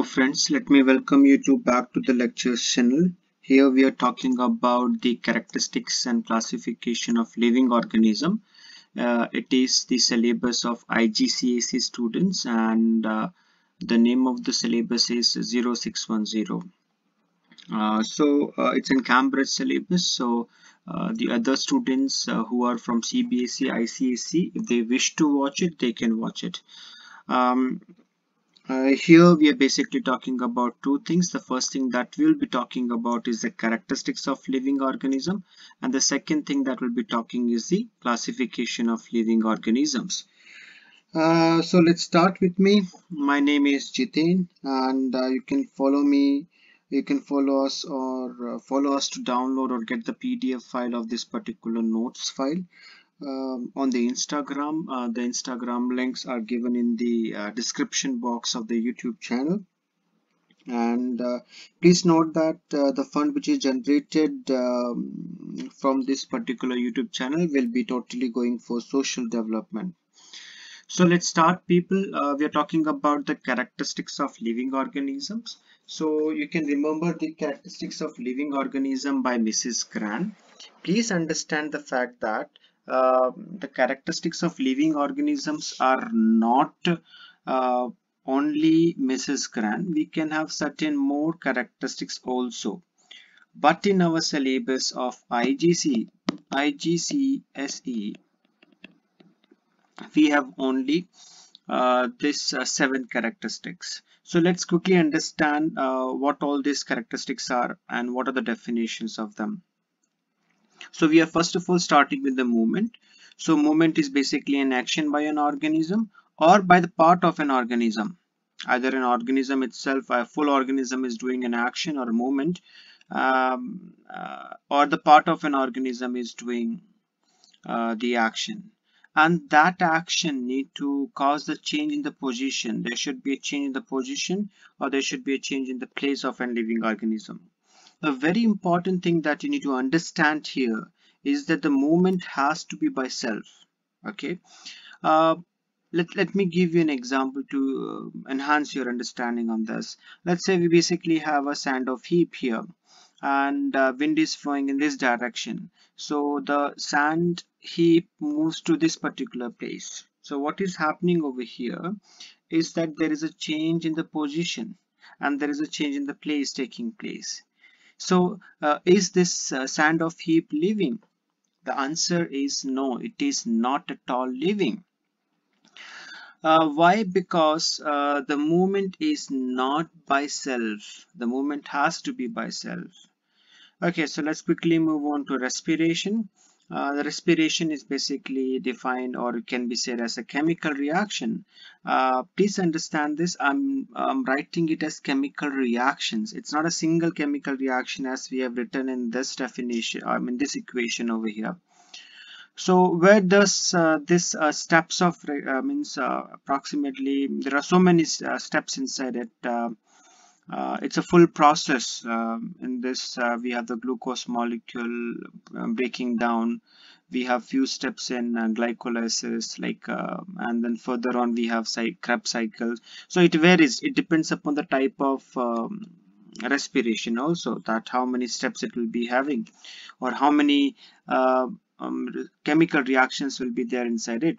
Hello friends, let me welcome you to back to the lectures channel. Here we are talking about the characteristics and classification of living organism. Uh, it is the syllabus of IGCSE students and uh, the name of the syllabus is 0610. Uh, so uh, it's in Cambridge syllabus so uh, the other students uh, who are from CBSE, ICSE if they wish to watch it they can watch it. Um, uh, here we are basically talking about two things. The first thing that we'll be talking about is the characteristics of living organism and the second thing that we'll be talking is the classification of living organisms. Uh, so let's start with me. My name is Jitain and uh, you can follow me you can follow us or uh, follow us to download or get the PDF file of this particular notes file um, on the Instagram. Uh, the Instagram links are given in the uh, description box of the YouTube channel. And uh, please note that uh, the fund which is generated um, from this particular YouTube channel will be totally going for social development. So let's start people. Uh, we are talking about the characteristics of living organisms. So you can remember the characteristics of living organism by Mrs. Gren. Please understand the fact that uh, the characteristics of living organisms are not uh, only Mrs. Gren. We can have certain more characteristics also. But in our syllabus of IGC, IGCSE, we have only uh, this uh, seven characteristics. So let's quickly understand uh, what all these characteristics are and what are the definitions of them. So we are first of all starting with the movement. So movement is basically an action by an organism or by the part of an organism. Either an organism itself, a full organism is doing an action or movement um, uh, or the part of an organism is doing uh, the action and that action need to cause the change in the position there should be a change in the position or there should be a change in the place of a living organism a very important thing that you need to understand here is that the movement has to be by self okay? Uh, let, let me give you an example to uh, enhance your understanding on this. Let's say we basically have a sand of heap here and uh, wind is flowing in this direction. So the sand heap moves to this particular place. So what is happening over here is that there is a change in the position and there is a change in the place taking place so uh, is this uh, sand of heap living? The answer is no, it is not at all living. Uh, why? Because uh, the movement is not by self. The movement has to be by self. Okay, so let's quickly move on to respiration. Uh, the respiration is basically defined or can be said as a chemical reaction. Uh, please understand this. I'm, I'm writing it as chemical reactions. It's not a single chemical reaction as we have written in this definition, I mean this equation over here. So where does uh, this uh, steps of uh, means approximately there are so many steps inside it uh, it's a full process. Um, in this uh, we have the glucose molecule um, breaking down. We have few steps in uh, glycolysis like uh, and then further on we have Krebs cycles so it varies. It depends upon the type of um, respiration also that how many steps it will be having or how many uh, um, chemical reactions will be there inside it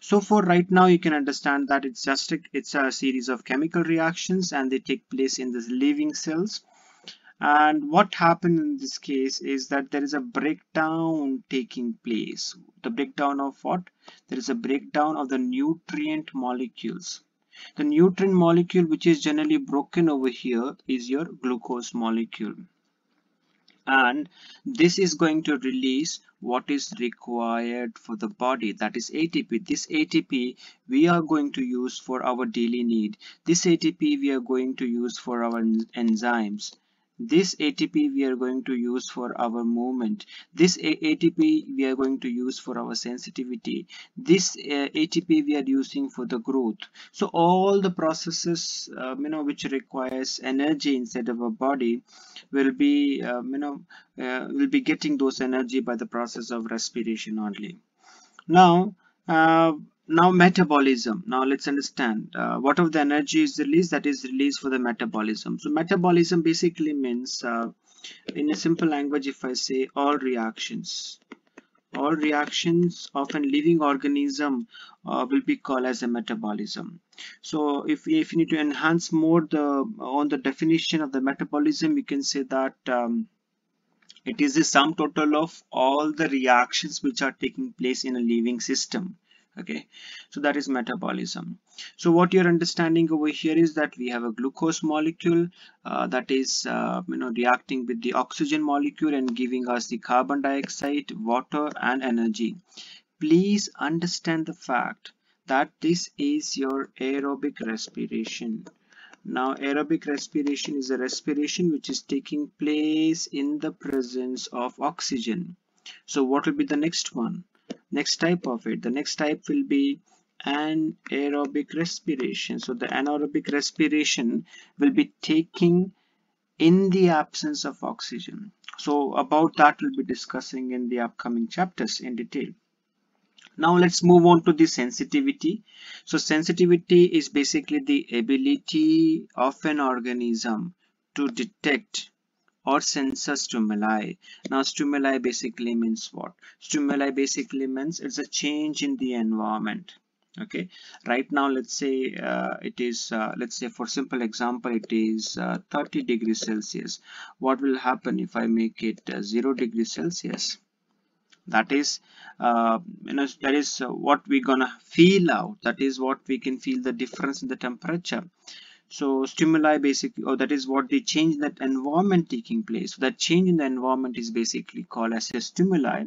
so for right now you can understand that it's just a, it's a series of chemical reactions and they take place in the living cells. And what happened in this case is that there is a breakdown taking place. The breakdown of what? There is a breakdown of the nutrient molecules. The nutrient molecule which is generally broken over here is your glucose molecule and this is going to release what is required for the body that is ATP this ATP we are going to use for our daily need. This ATP we are going to use for our enzymes this ATP we are going to use for our movement. This ATP we are going to use for our sensitivity. This uh, ATP we are using for the growth. So all the processes um, you know which requires energy inside of our body will be um, you know uh, will be getting those energy by the process of respiration only. Now uh, now metabolism. Now let's understand uh, what of the energy is released that is released for the metabolism. So metabolism basically means uh, in a simple language if I say all reactions. All reactions of a living organism uh, will be called as a metabolism. So if, if you need to enhance more the on the definition of the metabolism you can say that um, it is the sum total of all the reactions which are taking place in a living system okay? So that is metabolism. So what you're understanding over here is that we have a glucose molecule uh, that is uh, you know reacting with the oxygen molecule and giving us the carbon dioxide water and energy. Please understand the fact that this is your aerobic respiration. Now aerobic respiration is a respiration which is taking place in the presence of oxygen. So what will be the next one next type of it. The next type will be anaerobic respiration. So the anaerobic respiration will be taking in the absence of oxygen. So about that we'll be discussing in the upcoming chapters in detail. Now let's move on to the sensitivity. So sensitivity is basically the ability of an organism to detect or sensor stimuli. Now stimuli basically means what? Stimuli basically means it's a change in the environment. Okay, right now let's say uh, it is, uh, let's say for simple example, it is uh, 30 degrees Celsius. What will happen if I make it uh, 0 degrees Celsius? That is, uh, you know, that is what we're gonna feel out. That is what we can feel the difference in the temperature so stimuli basically or that is what the change that environment taking place. So that change in the environment is basically called as a stimuli.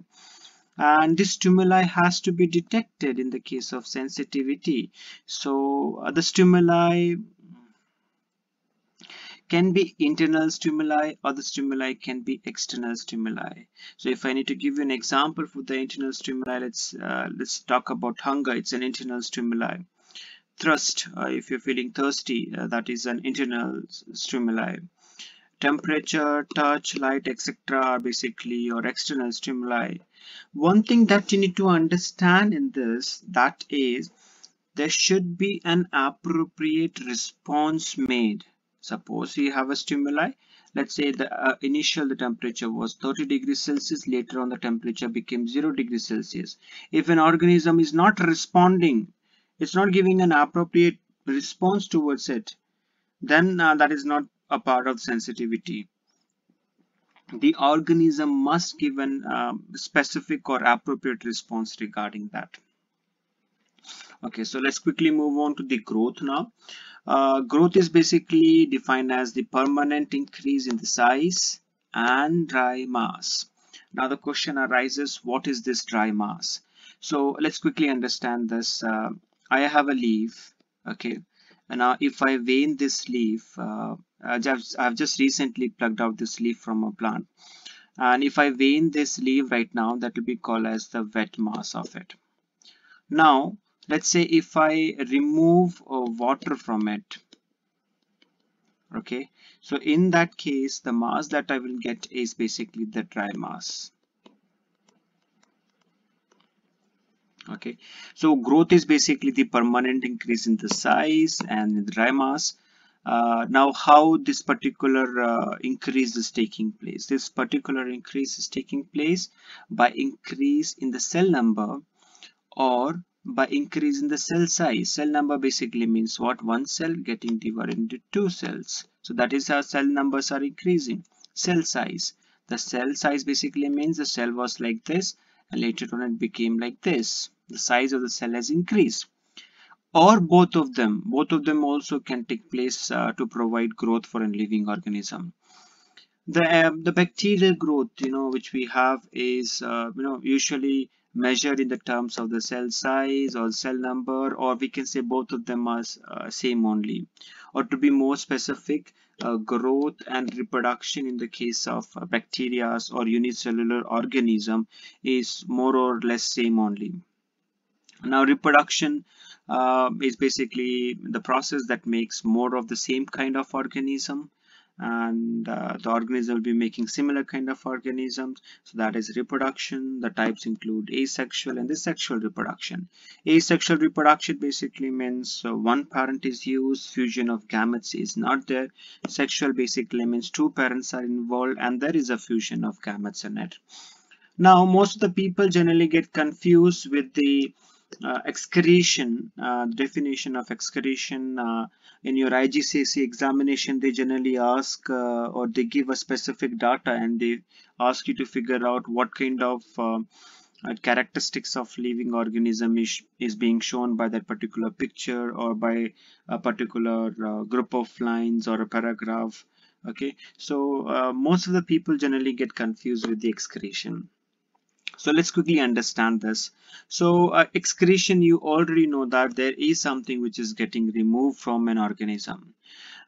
And this stimuli has to be detected in the case of sensitivity. So uh, the stimuli can be internal stimuli or the stimuli can be external stimuli. So if i need to give you an example for the internal stimuli let's uh, let's talk about hunger. It's an internal stimuli Thirst, uh, if you're feeling thirsty, uh, that is an internal stimuli. Temperature, touch, light, etc. are basically your external stimuli. One thing that you need to understand in this, that is, there should be an appropriate response made. Suppose you have a stimuli, let's say the uh, initial the temperature was 30 degrees Celsius, later on the temperature became 0 degrees Celsius. If an organism is not responding it's not giving an appropriate response towards it then uh, that is not a part of sensitivity. The organism must give an uh, specific or appropriate response regarding that. Okay so let's quickly move on to the growth now. Uh, growth is basically defined as the permanent increase in the size and dry mass. Now the question arises what is this dry mass? So let's quickly understand this uh, I have a leaf okay? And now if I vein this leaf uh, I've just recently plucked out this leaf from a plant. And if I vein this leaf right now that will be called as the wet mass of it. Now let's say if I remove uh, water from it okay? So in that case the mass that I will get is basically the dry mass okay. So growth is basically the permanent increase in the size and the dry mass. Uh, now how this particular uh, increase is taking place? This particular increase is taking place by increase in the cell number or by increase in the cell size. Cell number basically means what? One cell getting divided into two cells. So that is how cell numbers are increasing. Cell size. The cell size basically means the cell was like this and later on it became like this the size of the cell has increased. Or both of them. Both of them also can take place uh, to provide growth for a living organism. The uh, the bacterial growth you know which we have is uh, you know usually measured in the terms of the cell size or cell number or we can say both of them are uh, same only. Or to be more specific uh, growth and reproduction in the case of uh, bacteria or unicellular organism is more or less same only now reproduction uh, is basically the process that makes more of the same kind of organism and uh, the organism will be making similar kind of organisms. So that is reproduction. The types include asexual and the sexual reproduction. Asexual reproduction basically means uh, one parent is used fusion of gametes is not there. Sexual basically means two parents are involved and there is a fusion of gametes in it. Now most of the people generally get confused with the uh, excretion uh, definition of excretion uh, in your IGCSE examination they generally ask uh, or they give a specific data and they ask you to figure out what kind of uh, uh, characteristics of living organism is, is being shown by that particular picture or by a particular group of lines or a paragraph okay? So most of the people generally get confused with the excretion so let's quickly understand this. So uh, excretion you already know that there is something which is getting removed from an organism.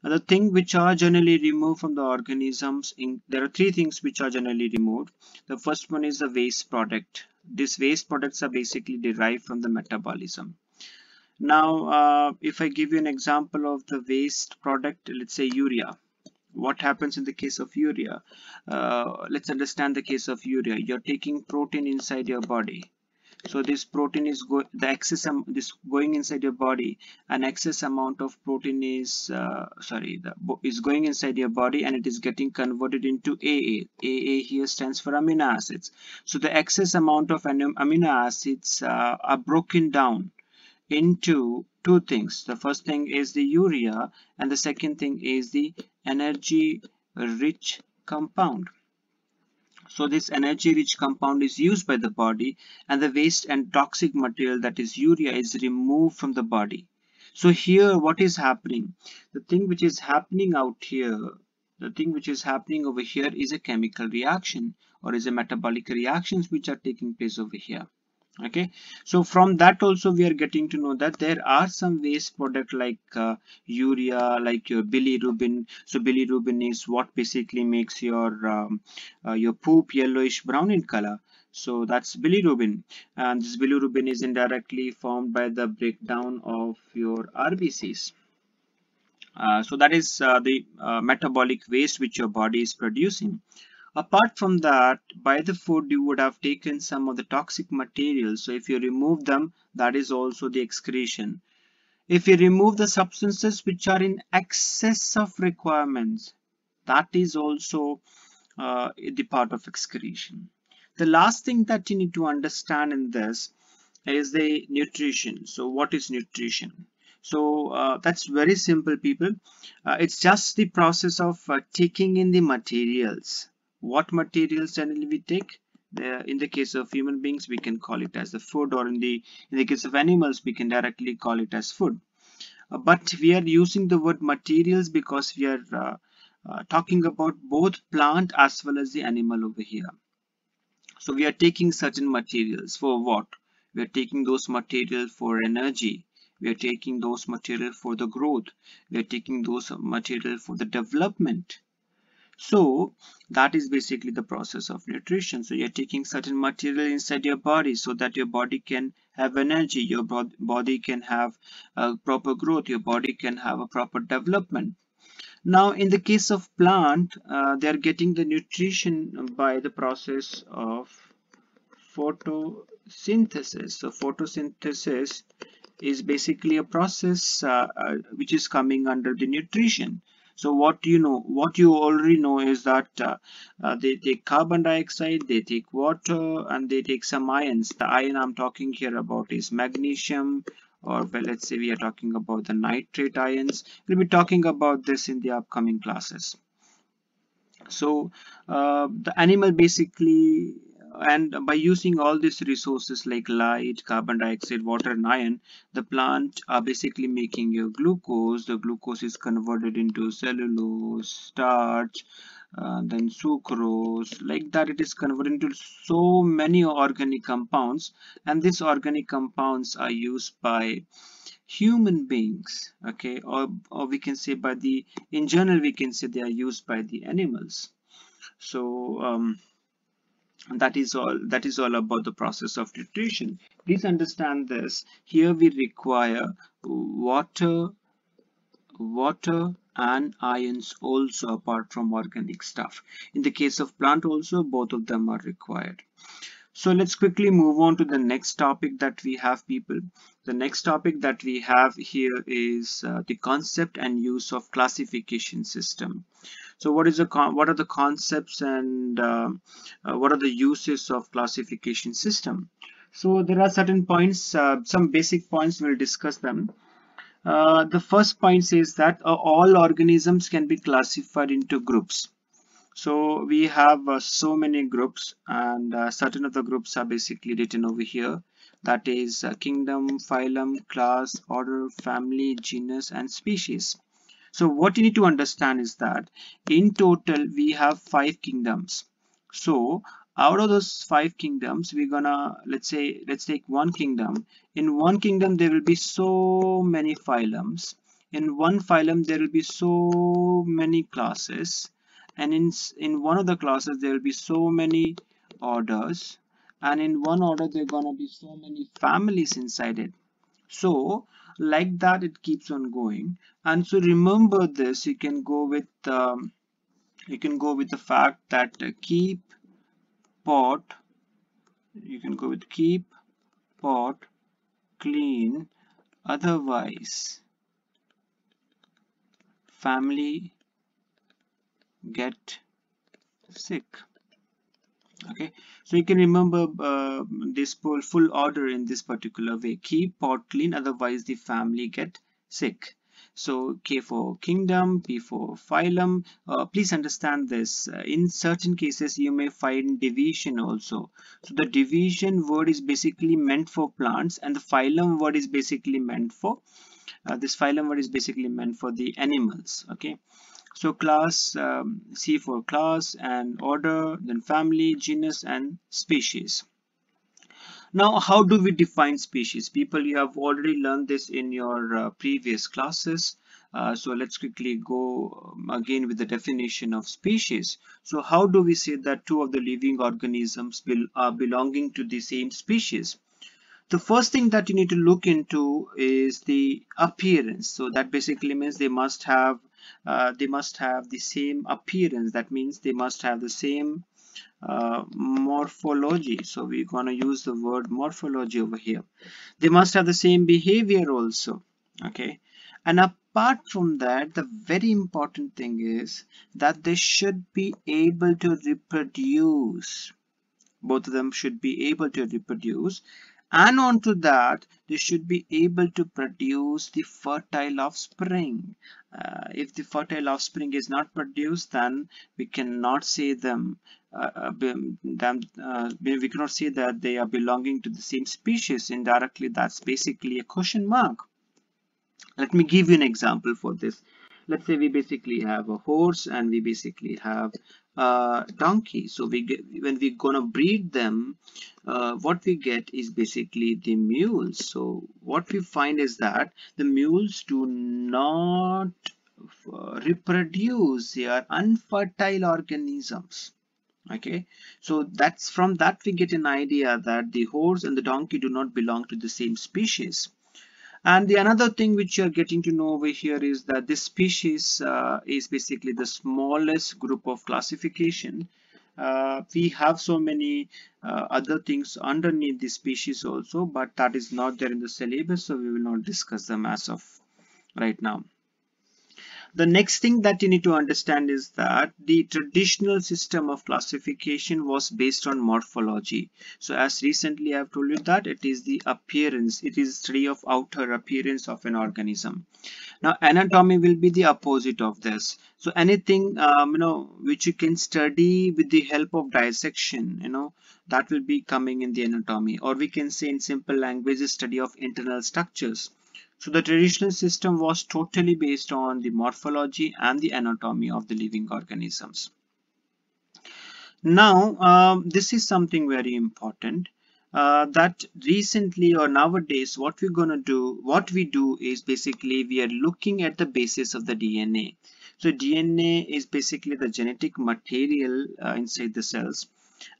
The thing which are generally removed from the organisms in, there are three things which are generally removed. The first one is the waste product. These waste products are basically derived from the metabolism. Now uh, if I give you an example of the waste product let's say urea what happens in the case of urea. Uh, let's understand the case of urea. You're taking protein inside your body. So this protein is go the excess um, this going inside your body an excess amount of protein is uh, sorry the, is going inside your body and it is getting converted into AA AA here stands for amino acids. So the excess amount of amino acids uh, are broken down into two things. The first thing is the urea and the second thing is the energy rich compound. So this energy rich compound is used by the body and the waste and toxic material that is urea is removed from the body. So here what is happening? The thing which is happening out here the thing which is happening over here is a chemical reaction or is a metabolic reactions which are taking place over here okay. So from that also we are getting to know that there are some waste product like uh, urea like your bilirubin. So bilirubin is what basically makes your um, uh, your poop yellowish brown in color. So that's bilirubin. And this bilirubin is indirectly formed by the breakdown of your RBCs uh, so that is uh, the uh, metabolic waste which your body is producing Apart from that, by the food you would have taken some of the toxic materials. So if you remove them, that is also the excretion. If you remove the substances which are in excess of requirements, that is also uh, the part of excretion. The last thing that you need to understand in this is the nutrition. So what is nutrition? So uh, that's very simple people. Uh, it's just the process of uh, taking in the materials what materials generally we take. In the case of human beings we can call it as the food or in the in the case of animals we can directly call it as food. Uh, but we are using the word materials because we are uh, uh, talking about both plant as well as the animal over here. So we are taking certain materials for what? We are taking those materials for energy. We are taking those material for the growth. We are taking those material for the development so that is basically the process of nutrition. So you're taking certain material inside your body so that your body can have energy your body can have a proper growth your body can have a proper development. Now in the case of plant uh, they are getting the nutrition by the process of photosynthesis. So photosynthesis is basically a process uh, uh, which is coming under the nutrition so what you know what you already know is that uh, uh, they take carbon dioxide they take water and they take some ions. The ion i'm talking here about is magnesium or well let's say we are talking about the nitrate ions. We'll be talking about this in the upcoming classes. So uh, the animal basically and by using all these resources like light carbon dioxide water and iron the plant are basically making your glucose. The glucose is converted into cellulose starch uh, then sucrose. Like that it is converted into so many organic compounds. And these organic compounds are used by human beings okay? Or, or we can say by the in general we can say they are used by the animals. So um, that is all that is all about the process of nutrition please understand this here we require water water and ions also apart from organic stuff. In the case of plant also both of them are required. So let's quickly move on to the next topic that we have people. The next topic that we have here is uh, the concept and use of classification system. So what is the what are the concepts and uh, uh, what are the uses of classification system? So there are certain points, uh, some basic points, we'll discuss them. Uh, the first point says that all organisms can be classified into groups. So we have uh, so many groups and uh, certain of the groups are basically written over here. That is uh, kingdom, phylum, class, order, family, genus and species. So what you need to understand is that in total we have five kingdoms. So out of those five kingdoms we're gonna let's say let's take one kingdom. In one kingdom there will be so many phylums. In one phylum there will be so many classes. And in in one of the classes there will be so many orders. And in one order there are gonna be so many families inside it. So like that it keeps on going. And so remember this you can go with um, you can go with the fact that uh, keep pot you can go with keep pot clean. Otherwise family get sick okay so you can remember uh, this full order in this particular way keep pot clean otherwise the family get sick so K for kingdom, P for phylum. Uh, please understand this. Uh, in certain cases, you may find division also. So the division word is basically meant for plants and the phylum word is basically meant for, uh, this phylum word is basically meant for the animals. Okay. So class, um, C for class and order, then family, genus and species. Now, how do we define species? People, you have already learned this in your uh, previous classes. Uh, so let's quickly go um, again with the definition of species. So how do we say that two of the living organisms will, are belonging to the same species? The first thing that you need to look into is the appearance. So that basically means they must have uh, they must have the same appearance. That means they must have the same uh, morphology. So we're going to use the word morphology over here. They must have the same behavior also okay? And apart from that the very important thing is that they should be able to reproduce. Both of them should be able to reproduce. And onto that they should be able to produce the fertile offspring uh, if the fertile offspring is not produced then we cannot say them uh, uh them uh, we cannot say that they are belonging to the same species. Indirectly that's basically a question mark. Let me give you an example for this. Let's say we basically have a horse and we basically have a donkey. So we get when we're gonna breed them uh, what we get is basically the mules. So what we find is that the mules do not uh, reproduce. They are unfertile organisms. Okay? So that's from that we get an idea that the horse and the donkey do not belong to the same species and the another thing which you're getting to know over here is that this species uh, is basically the smallest group of classification. Uh, we have so many uh, other things underneath the species also but that is not there in the syllabus so we will not discuss them as of right now the next thing that you need to understand is that the traditional system of classification was based on morphology. So as recently I have told you that it is the appearance, it is study of outer appearance of an organism. Now anatomy will be the opposite of this. So anything um, you know which you can study with the help of dissection, you know that will be coming in the anatomy or we can say in simple language study of internal structures. So the traditional system was totally based on the morphology and the anatomy of the living organisms. Now, um, this is something very important uh, that recently or nowadays what we're going to do, what we do is basically we are looking at the basis of the DNA. So DNA is basically the genetic material uh, inside the cells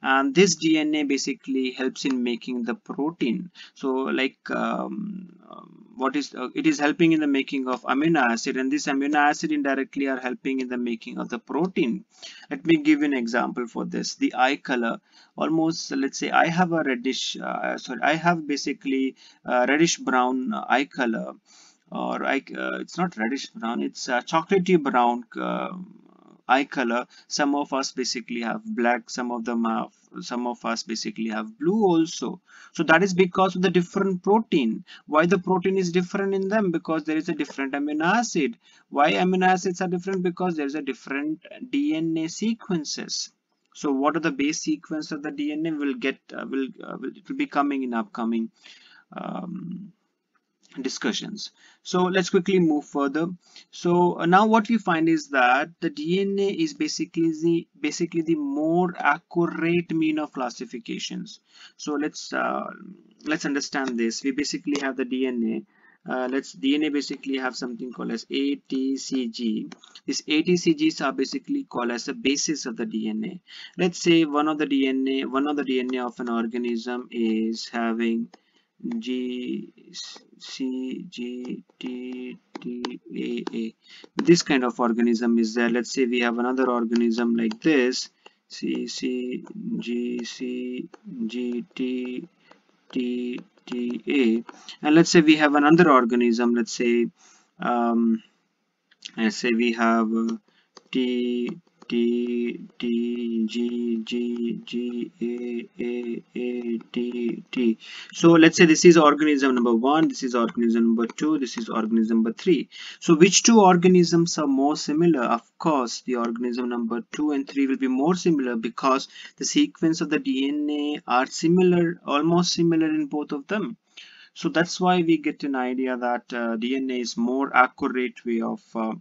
and this DNA basically helps in making the protein. So like um, what is uh, it is helping in the making of amino acid and this amino acid indirectly are helping in the making of the protein. Let me give you an example for this. The eye color. Almost let's say i have a reddish uh, sorry i have basically reddish brown eye color or I, uh, it's not reddish brown it's uh, chocolatey brown uh, eye color. Some of us basically have black some of them have some of us basically have blue also. So that is because of the different protein. Why the protein is different in them? Because there is a different amino acid. Why amino acids are different? Because there is a different dna sequences. So what are the base sequence of the dna will get uh, will, uh, will it will be coming in upcoming um, discussions. So let's quickly move further. So uh, now what we find is that the dna is basically the basically the more accurate mean of classifications. So let's uh, let's understand this. We basically have the dna uh, let's DNA basically have something called as ATCG. These ATCGs are basically called as the basis of the DNA. Let's say one of the DNA, one of the DNA of an organism is having G C G T T A A. This kind of organism is there. Let's say we have another organism like this C C G C G T T T A, and let's say we have another organism. Let's say um, let's say we have uh, T T T G G G A A A T T. So let's say this is organism number one, this is organism number two, this is organism number three. So which two organisms are more similar? Of course, the organism number two and three will be more similar because the sequence of the DNA are similar, almost similar in both of them. So that's why we get an idea that uh, DNA is more accurate way of uh,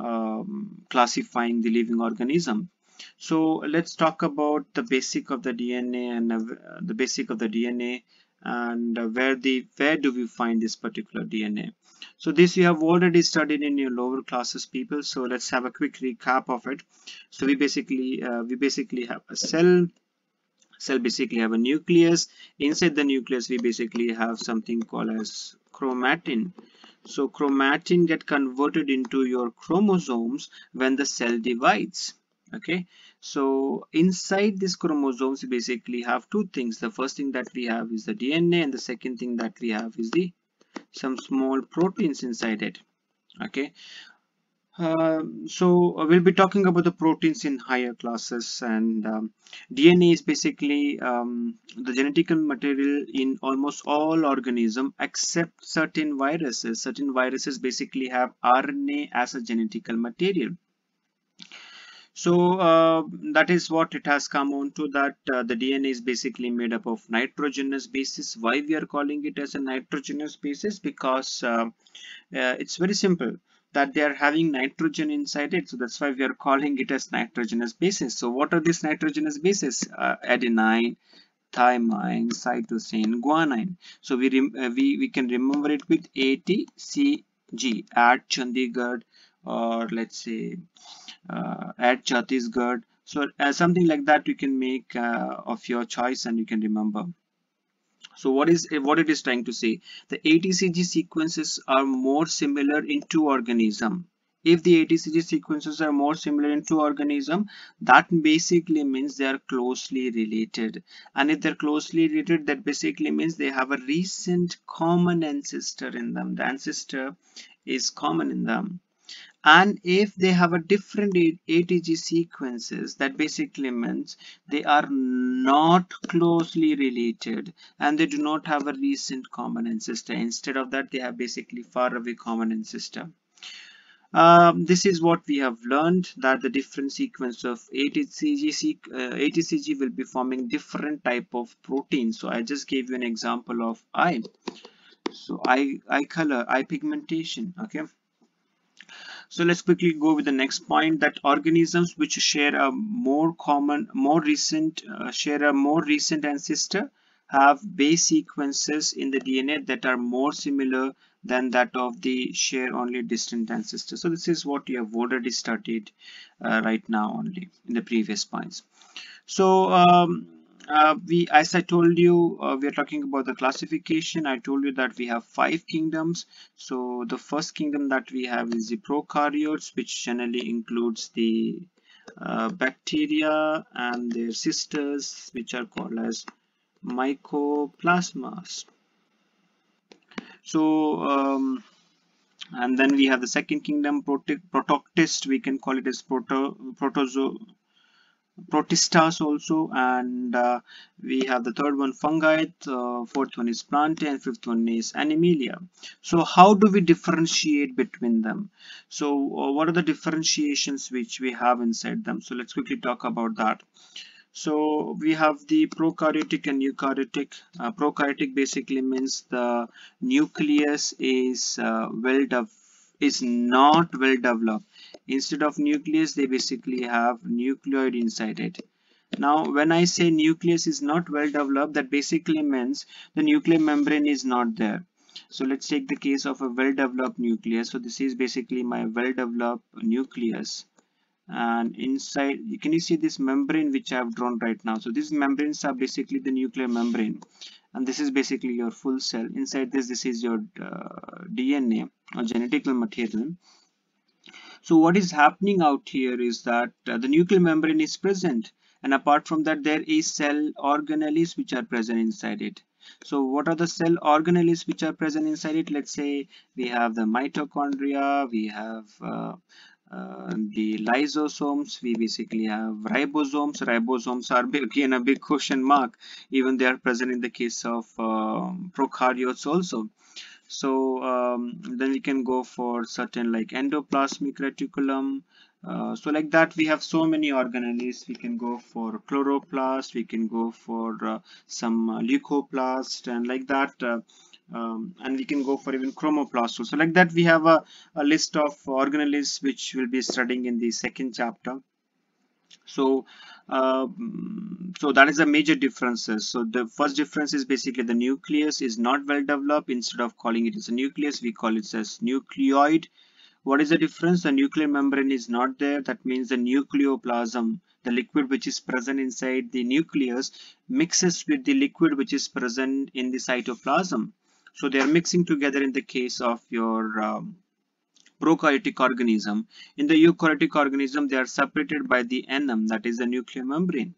um, classifying the living organism. So let's talk about the basic of the DNA and uh, the basic of the DNA and uh, where the where do we find this particular DNA. So this you have already studied in your lower classes people. So let's have a quick recap of it. So we basically uh, we basically have a cell cell basically have a nucleus inside the nucleus we basically have something called as chromatin so chromatin get converted into your chromosomes when the cell divides. Okay, so inside these chromosomes, basically have two things. The first thing that we have is the DNA, and the second thing that we have is the some small proteins inside it. Okay, um, so uh, we'll be talking about the proteins in higher classes and um, DNA is basically um, the genetic material in almost all organism except certain viruses. Certain viruses basically have RNA as a genetic material. So uh, that is what it has come on to that uh, the DNA is basically made up of nitrogenous basis. Why we are calling it as a nitrogenous basis? Because uh, uh it's very simple that they are having nitrogen inside it. So that's why we are calling it as nitrogenous bases. So what are these nitrogenous bases? Uh, adenine thymine cytosine guanine. So we uh, we we can remember it with ATCG at Chandigarh or let's say uh, at Chhattisgarh. So uh, something like that you can make uh, of your choice and you can remember so what is what it is trying to say? The ATCG sequences are more similar in two organism. If the ATCG sequences are more similar in two organism, that basically means they are closely related. And if they're closely related, that basically means they have a recent common ancestor in them. The ancestor is common in them and if they have a different ATG sequences that basically means they are not closely related and they do not have a recent common ancestor instead of that they have basically far away common ancestor um, this is what we have learned that the different sequence of ATCG, uh, ATCG will be forming different type of proteins. So I just gave you an example of eye. So eye, eye color, eye pigmentation. Okay. So let's quickly go with the next point that organisms which share a more common, more recent, uh, share a more recent ancestor have base sequences in the DNA that are more similar than that of the share only distant ancestor. So this is what you have already studied uh, right now only in the previous points. So um, uh, we as I told you uh, we are talking about the classification. I told you that we have five kingdoms. So the first kingdom that we have is the prokaryotes which generally includes the uh, bacteria and their sisters which are called as mycoplasmas. So um, and then we have the second kingdom protoctist we can call it as proto protozo protistas also and uh, we have the third one fungi uh, fourth one is plant and fifth one is animalia. So how do we differentiate between them? So uh, what are the differentiations which we have inside them? So let's quickly talk about that. So we have the prokaryotic and eukaryotic. Uh, prokaryotic basically means the nucleus is uh, well is not well developed instead of nucleus they basically have nucleoid inside it. Now when I say nucleus is not well developed that basically means the nuclear membrane is not there. So let's take the case of a well developed nucleus. So this is basically my well developed nucleus. And inside can you see this membrane which I have drawn right now? So these membranes are basically the nuclear membrane. And this is basically your full cell. Inside this this is your uh, DNA or genetical material so what is happening out here is that uh, the nuclear membrane is present and apart from that there is cell organelles which are present inside it. So what are the cell organelles which are present inside it? Let's say we have the mitochondria, we have uh, uh, the lysosomes, we basically have ribosomes. Ribosomes are again a big question mark, even they are present in the case of uh, prokaryotes also so um, then we can go for certain like endoplasmic reticulum. Uh, so like that we have so many organelles. We can go for chloroplast we can go for uh, some uh, leucoplast and like that uh, um, and we can go for even chromoplast so like that we have a, a list of organelles which we'll be studying in the second chapter so uh, so that is a major differences. So the first difference is basically the nucleus is not well developed. Instead of calling it as a nucleus we call it as nucleoid. What is the difference? The nuclear membrane is not there. That means the nucleoplasm the liquid which is present inside the nucleus mixes with the liquid which is present in the cytoplasm. So they are mixing together in the case of your um, prokaryotic organism. In the eukaryotic organism, they are separated by the enum, that is the nuclear membrane.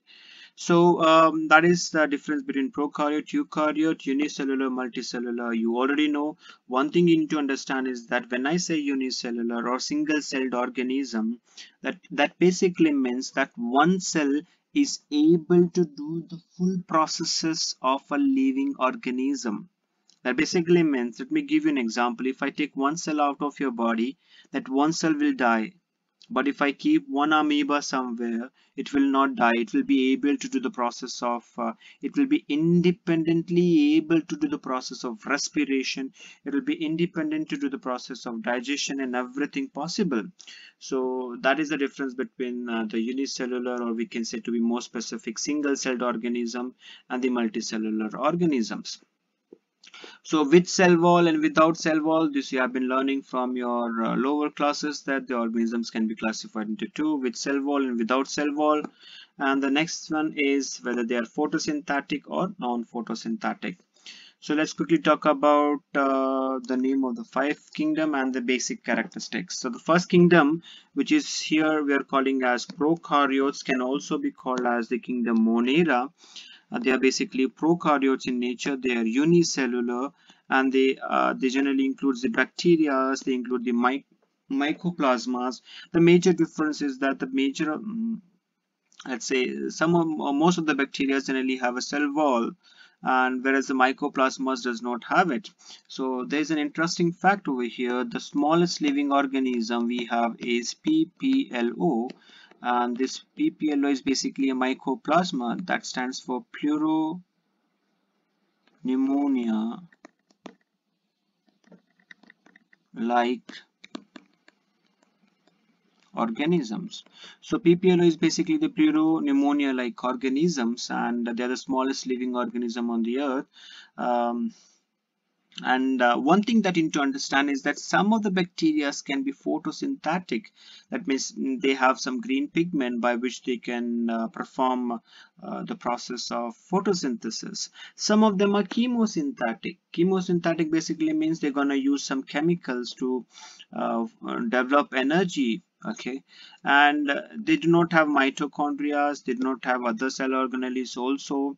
So um, that is the difference between prokaryote, eukaryote, unicellular, multicellular. You already know one thing you need to understand is that when I say unicellular or single-celled organism, that, that basically means that one cell is able to do the full processes of a living organism. That basically means, let me give you an example. If I take one cell out of your body, that one cell will die. But if I keep one amoeba somewhere, it will not die. It will be able to do the process of, uh, it will be independently able to do the process of respiration. It will be independent to do the process of digestion and everything possible. So that is the difference between uh, the unicellular or we can say to be more specific single-celled organism and the multicellular organisms. So with cell wall and without cell wall, this you have been learning from your uh, lower classes that the organisms can be classified into two with cell wall and without cell wall. And the next one is whether they are photosynthetic or non-photosynthetic. So let's quickly talk about uh, the name of the five kingdom and the basic characteristics. So the first kingdom, which is here we are calling as prokaryotes, can also be called as the kingdom Monera they are basically prokaryotes in nature. They are unicellular and they uh, they generally includes the bacteria they include the my mycoplasmas. The major difference is that the major um, let's say some of, or most of the bacteria generally have a cell wall and whereas the mycoplasmas does not have it. So there's an interesting fact over here. The smallest living organism we have is pplo and this PPLO is basically a mycoplasma that stands for pleuro pneumonia like organisms. So PPLO is basically the pleuro pneumonia like organisms and they are the smallest living organism on the earth. Um, and uh, one thing that you need to understand is that some of the bacteria can be photosynthetic. That means they have some green pigment by which they can uh, perform uh, the process of photosynthesis. Some of them are chemosynthetic. Chemosynthetic basically means they're going to use some chemicals to uh, develop energy okay? And uh, they do not have mitochondria they do not have other cell organelles also.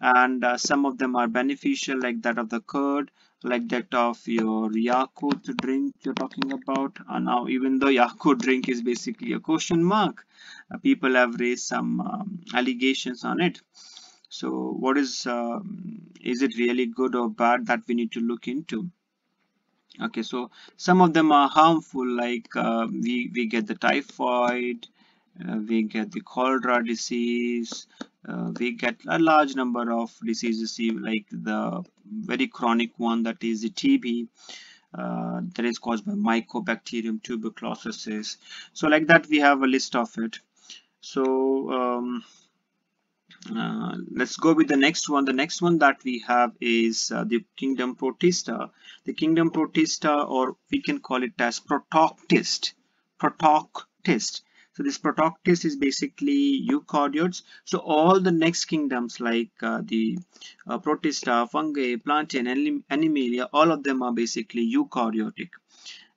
And uh, some of them are beneficial like that of the curd like that of your Yakult drink you're talking about. Uh, now even though Yakult drink is basically a question mark uh, people have raised some um, allegations on it. So what is uh, is it really good or bad that we need to look into? Okay so some of them are harmful like uh, we we get the typhoid uh, we get the cholera disease uh, we get a large number of diseases like the very chronic one that is the TB uh, that is caused by mycobacterium tuberculosis. So like that we have a list of it. So um, uh, let's go with the next one. The next one that we have is uh, the kingdom protista. The kingdom protista or we can call it as protoctist. Protoctist so this protoctist is basically eukaryotes. So all the next kingdoms like uh, the uh, protista fungi plantae and animalia all of them are basically eukaryotic.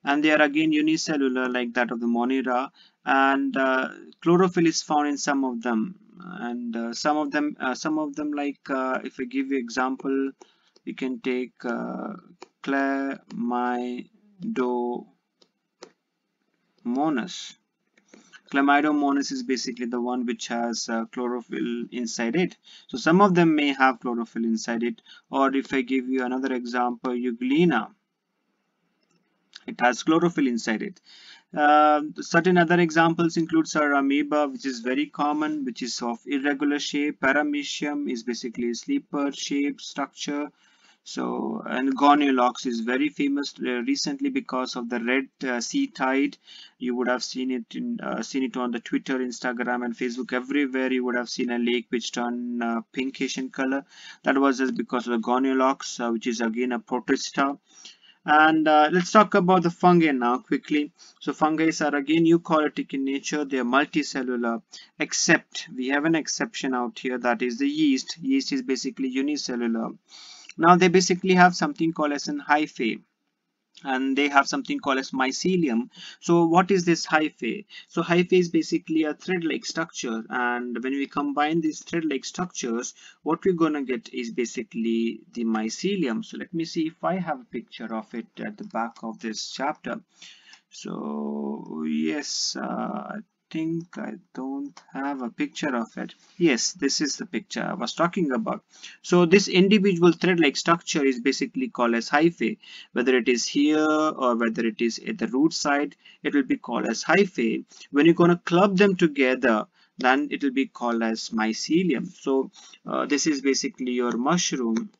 And they are again unicellular like that of the monera. And uh, chlorophyll is found in some of them. And uh, some of them uh, some of them like uh, if I give you example you can take uh, Chlamydomonas Chlamydomonas is basically the one which has uh, chlorophyll inside it. So some of them may have chlorophyll inside it. Or if I give you another example, Euglena, it has chlorophyll inside it. Uh, certain other examples include Sir amoeba, which is very common, which is of irregular shape. Paramecium is basically a sleeper shape structure. So, and Gonyaulax is very famous uh, recently because of the red uh, sea tide. You would have seen it in uh, seen it on the Twitter, Instagram, and Facebook. Everywhere you would have seen a lake which turned pinkish in color. That was just because of the Gonyaulax, uh, which is again a protista and uh, let's talk about the fungi now quickly so fungi are again eukaryotic in nature they are multicellular except we have an exception out here that is the yeast yeast is basically unicellular now they basically have something called as an hyphae and they have something called as mycelium. So what is this hyphae? So hyphae is basically a thread-like structure and when we combine these thread-like structures what we're gonna get is basically the mycelium. So let me see if i have a picture of it at the back of this chapter. So yes uh, think I don't have a picture of it. Yes, this is the picture I was talking about. So this individual thread-like structure is basically called as hyphae. Whether it is here or whether it is at the root side, it will be called as hyphae. When you're going to club them together, then it will be called as mycelium. So uh, this is basically your mushroom.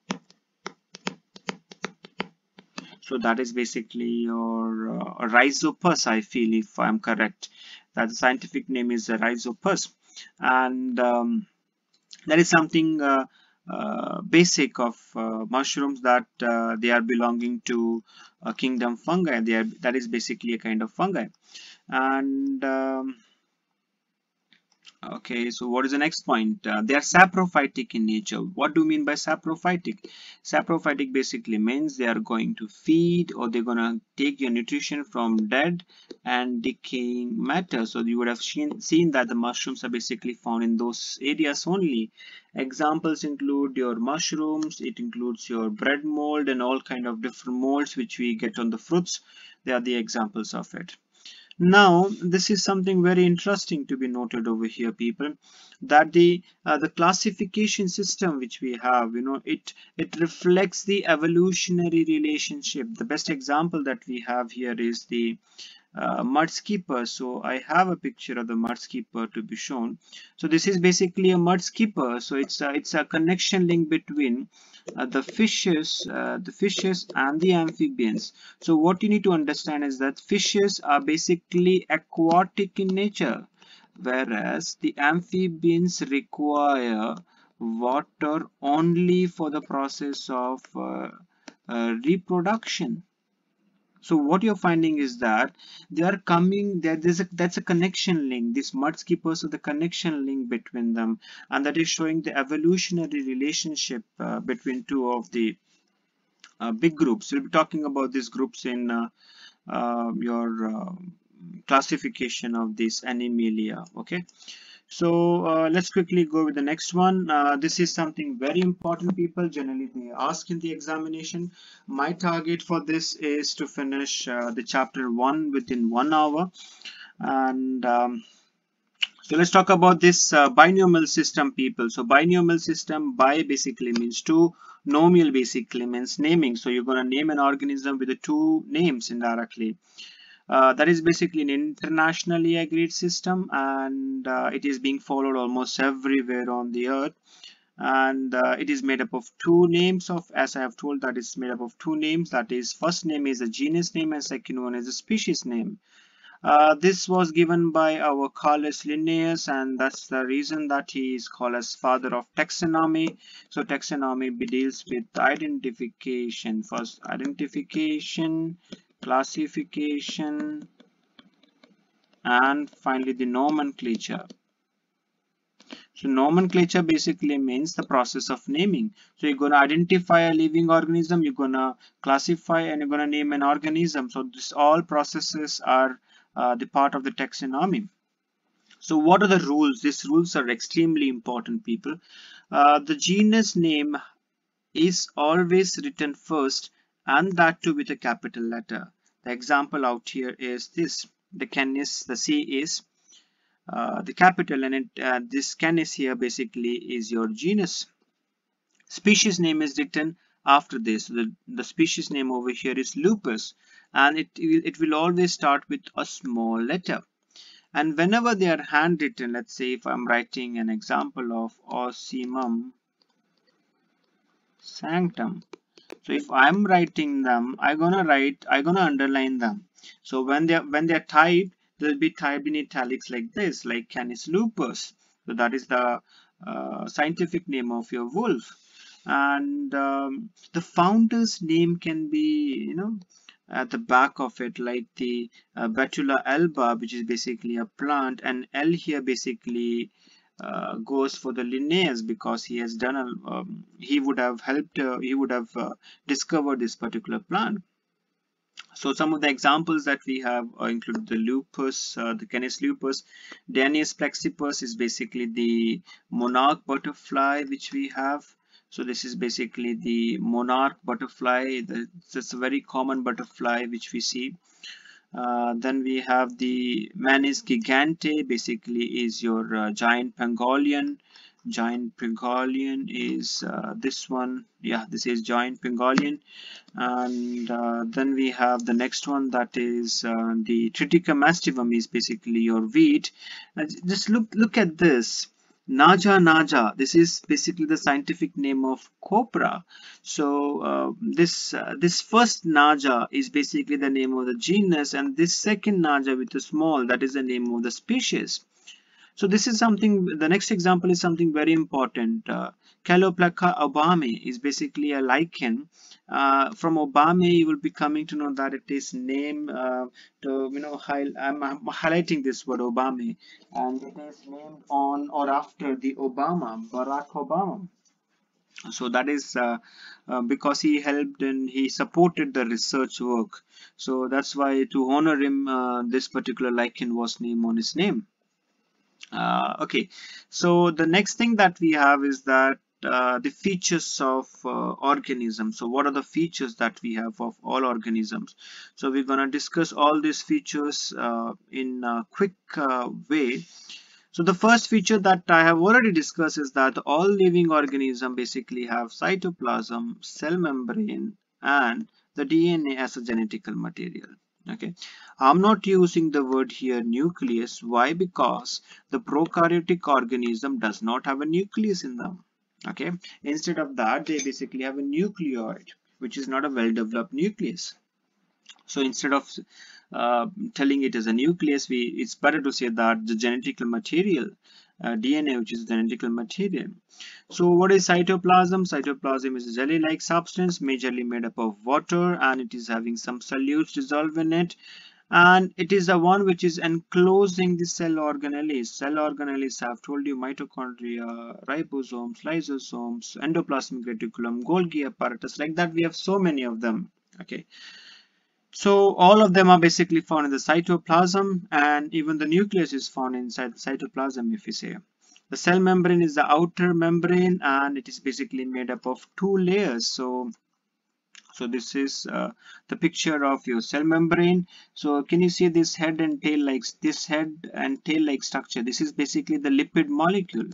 So that is basically your uh, rhizopus, I feel, if I'm correct that the scientific name is rhizopus. And um, that is something uh, uh, basic of uh, mushrooms that uh, they are belonging to a kingdom fungi. They are that is basically a kind of fungi. And um, Okay, so what is the next point? Uh, they are saprophytic in nature. What do you mean by saprophytic? Saprophytic basically means they are going to feed or they're going to take your nutrition from dead and decaying matter. So you would have seen, seen that the mushrooms are basically found in those areas only. Examples include your mushrooms, it includes your bread mold and all kind of different molds which we get on the fruits. They are the examples of it. Now, this is something very interesting to be noted over here, people, that the uh, the classification system which we have, you know, it it reflects the evolutionary relationship. The best example that we have here is the uh, mud skipper. So I have a picture of the mud skipper to be shown. So this is basically a mud skipper. So it's a, it's a connection link between uh, the fishes uh, the fishes and the amphibians. So what you need to understand is that fishes are basically aquatic in nature whereas the amphibians require water only for the process of uh, uh, reproduction so what you're finding is that they are coming there there's a that's a connection link. These mudskippers are the connection link between them and that is showing the evolutionary relationship uh, between two of the uh, big groups. We'll be talking about these groups in uh, uh your uh, classification of this animalia okay so uh, let's quickly go with the next one. Uh, this is something very important people generally they ask in the examination. My target for this is to finish uh, the chapter one within one hour. And um, so let's talk about this uh, binomial system people. So binomial system bi basically means two nomial basically means naming. So you're going to name an organism with the two names indirectly uh, that is basically an internationally agreed system and uh, it is being followed almost everywhere on the earth. And uh, it is made up of two names of as I have told that is made up of two names. That is first name is a genus name and second one is a species name. Uh, this was given by our Carolus Linnaeus and that's the reason that he is called as father of taxonomy. So taxonomy deals with identification. First identification classification and finally the nomenclature. So nomenclature basically means the process of naming. So you're going to identify a living organism you're going to classify and you're going to name an organism. So this all processes are uh, the part of the taxonomy. So what are the rules? These rules are extremely important people. Uh, the genus name is always written first and that too with a capital letter. The example out here is this. The canis, the C is uh, the capital and it, uh, this canis here basically is your genus. Species name is written after this. The, the species name over here is lupus and it, it will always start with a small letter. And whenever they are handwritten, let's say if I'm writing an example of Ocimum sanctum, so if i'm writing them i'm gonna write i'm gonna underline them. So when they're when they're typed they'll be typed in italics like this like canis lupus. So that is the uh, scientific name of your wolf. And um, the founder's name can be you know at the back of it like the uh, Betula alba which is basically a plant and L here basically uh, goes for the Linnaeus because he has done a um, he would have helped uh, he would have uh, discovered this particular plant. So some of the examples that we have uh, include the lupus uh, the canis lupus Danaus plexippus is basically the monarch butterfly which we have. So this is basically the monarch butterfly. That's a very common butterfly which we see uh, then we have the Manis gigante basically is your uh, giant pangolin giant pangolin is uh, this one. Yeah this is giant pangolin and uh, then we have the next one that is uh, the triticum aestivum is basically your wheat. Just look look at this Naja Naja, this is basically the scientific name of cobra. So uh, this uh, this first Naja is basically the name of the genus and this second Naja with the small that is the name of the species. So this is something, the next example is something very important. Uh, Caloplaca obame is basically a lichen uh, from Obame you will be coming to know that it is named uh, to you know I'm, I'm, highlighting this word Obame and it is named on or after the Obama Barack Obama. So that is uh, uh, because he helped and he supported the research work. So that's why to honor him uh, this particular lichen was named on his name uh, okay. So the next thing that we have is that uh, the features of uh, organisms so what are the features that we have of all organisms? So we're going to discuss all these features uh, in a quick uh, way. So the first feature that I have already discussed is that all living organisms basically have cytoplasm cell membrane and the DNA as a genetical material okay. I'm not using the word here nucleus. Why? Because the prokaryotic organism does not have a nucleus in them. Okay. Instead of that they basically have a nucleoid which is not a well-developed nucleus. So instead of uh, telling it as a nucleus we it's better to say that the genetic material uh, DNA which is the identical material. So what is cytoplasm? Cytoplasm is a jelly-like substance majorly made up of water and it is having some solutes dissolved in it and it is the one which is enclosing the cell organelles. Cell organelles I have told you mitochondria, ribosomes, lysosomes, endoplasmic reticulum, Golgi apparatus like that we have so many of them okay. So all of them are basically found in the cytoplasm and even the nucleus is found inside the cytoplasm if you say. The cell membrane is the outer membrane and it is basically made up of two layers. So so this is uh, the picture of your cell membrane so can you see this head and tail like this head and tail like structure this is basically the lipid molecule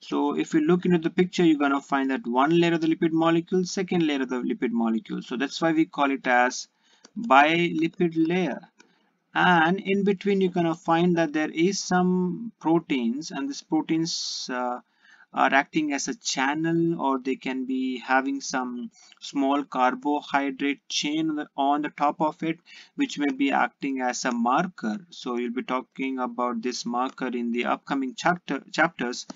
so if you look into the picture you're going to find that one layer of the lipid molecule second layer of the lipid molecule so that's why we call it as bilipid layer. And in between you're going to find that there is some proteins and these proteins uh, are acting as a channel or they can be having some small carbohydrate chain on the top of it which may be acting as a marker. So you'll be talking about this marker in the upcoming chapter chapters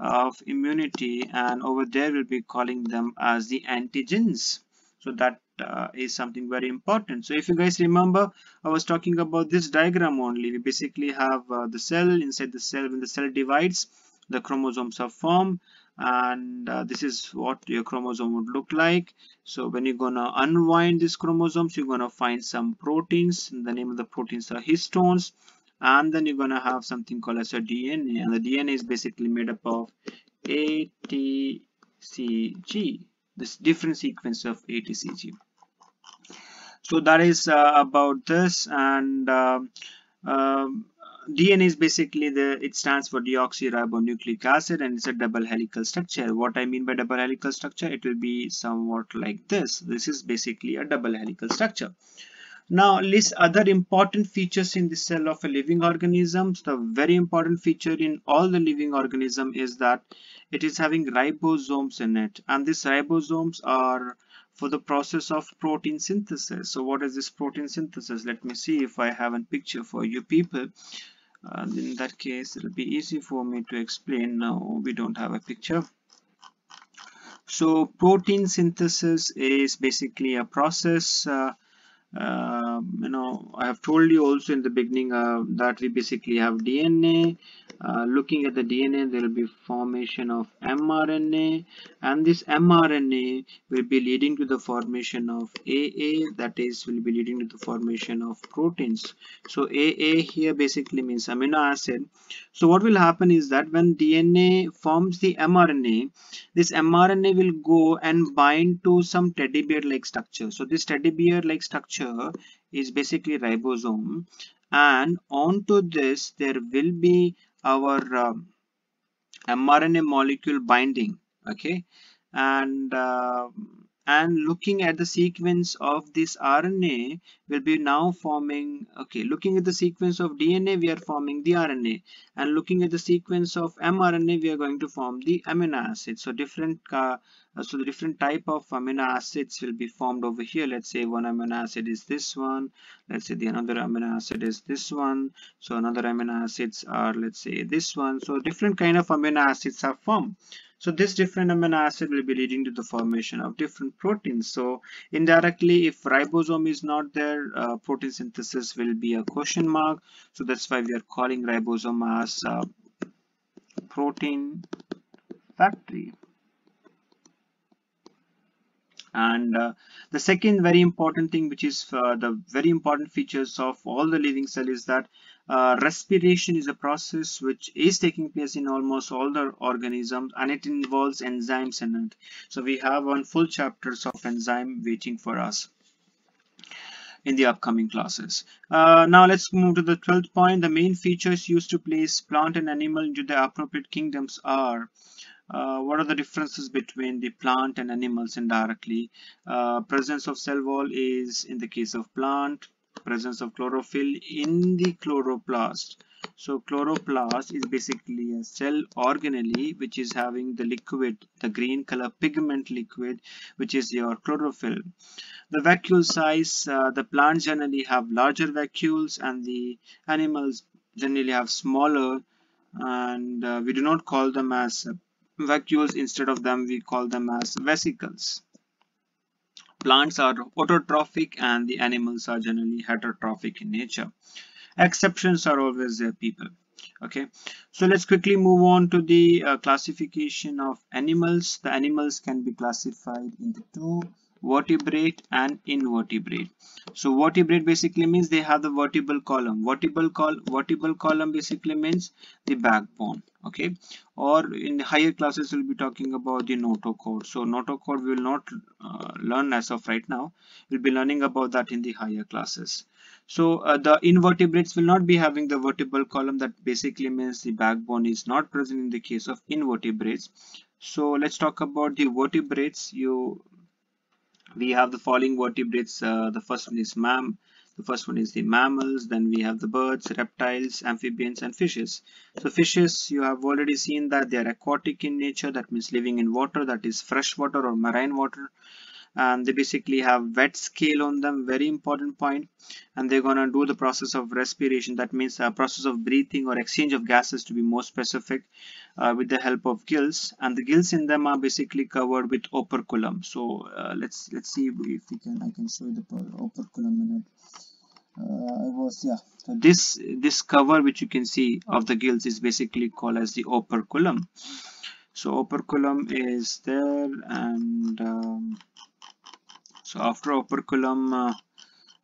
of immunity and over there we'll be calling them as the antigens. So that uh, is something very important. So if you guys remember i was talking about this diagram only. We basically have uh, the cell inside the cell when the cell divides the chromosomes are formed and uh, this is what your chromosome would look like. So when you're gonna unwind these chromosomes you're gonna find some proteins. The name of the proteins are histones. And then you're gonna have something called as a DNA and the DNA is basically made up of ATCG this different sequence of ATCG so that is uh, about this and uh, um, DNA is basically the it stands for deoxyribonucleic acid and it's a double helical structure. What I mean by double helical structure, it will be somewhat like this. This is basically a double helical structure. Now list other important features in the cell of a living organism. The very important feature in all the living organism is that it is having ribosomes in it and these ribosomes are for the process of protein synthesis. So what is this protein synthesis? Let me see if I have a picture for you people. Uh, in that case, it'll be easy for me to explain. Now we don't have a picture. So protein synthesis is basically a process uh, uh, you know I have told you also in the beginning uh, that we basically have DNA uh, looking at the DNA there will be formation of mRNA. And this mRNA will be leading to the formation of AA that is will be leading to the formation of proteins. So AA here basically means amino acid. So what will happen is that when DNA forms the mRNA this mRNA will go and bind to some teddy bear like structure. So this teddy bear like structure is basically ribosome. And onto this there will be our um, mRNA molecule binding okay? And uh, and looking at the sequence of this RNA will be now forming okay looking at the sequence of DNA we are forming the RNA and looking at the sequence of mRNA we are going to form the amino acid. So different uh, so the different type of amino acids will be formed over here. Let's say one amino acid is this one. Let's say the another amino acid is this one. So another amino acids are let's say this one. So different kind of amino acids are formed so this different amino acid will be leading to the formation of different proteins. So indirectly, if ribosome is not there, uh, protein synthesis will be a question mark. So that's why we are calling ribosome as uh, protein factory and uh, the second very important thing which is uh, the very important features of all the living cell is that uh, respiration is a process which is taking place in almost all the organisms and it involves enzymes in it so we have one full chapters of enzyme waiting for us in the upcoming classes. Uh, now let's move to the 12th point. The main features used to place plant and animal into the appropriate kingdoms are uh, what are the differences between the plant and animals indirectly uh, presence of cell wall is in the case of plant presence of chlorophyll in the chloroplast. So chloroplast is basically a cell organelle which is having the liquid the green color pigment liquid which is your chlorophyll. The vacuole size uh, the plants generally have larger vacuoles and the animals generally have smaller and uh, we do not call them as vacuoles. Instead of them we call them as vesicles plants are autotrophic and the animals are generally heterotrophic in nature. Exceptions are always there people. Okay. So let's quickly move on to the uh, classification of animals. The animals can be classified into two vertebrate and invertebrate. So vertebrate basically means they have the vertebral column. Vertebral col vertebral column basically means the backbone okay? Or in the higher classes we'll be talking about the notochord. So notochord we will not uh, learn as of right now. We'll be learning about that in the higher classes. So uh, the invertebrates will not be having the vertebral column that basically means the backbone is not present in the case of invertebrates. So let's talk about the vertebrates. You we have the following vertebrates uh, the first one is mam the first one is the mammals then we have the birds reptiles amphibians and fishes. So fishes you have already seen that they are aquatic in nature that means living in water that is fresh water or marine water and they basically have wet scale on them very important point. and they're gonna do the process of respiration. That means a process of breathing or exchange of gases to be more specific uh, with the help of gills. And the gills in them are basically covered with operculum. So uh, let's let's see if we can I can show you the operculum in it. Uh, was yeah. So this this cover which you can see of the gills is basically called as the operculum. So operculum is there and um, so after operculum uh,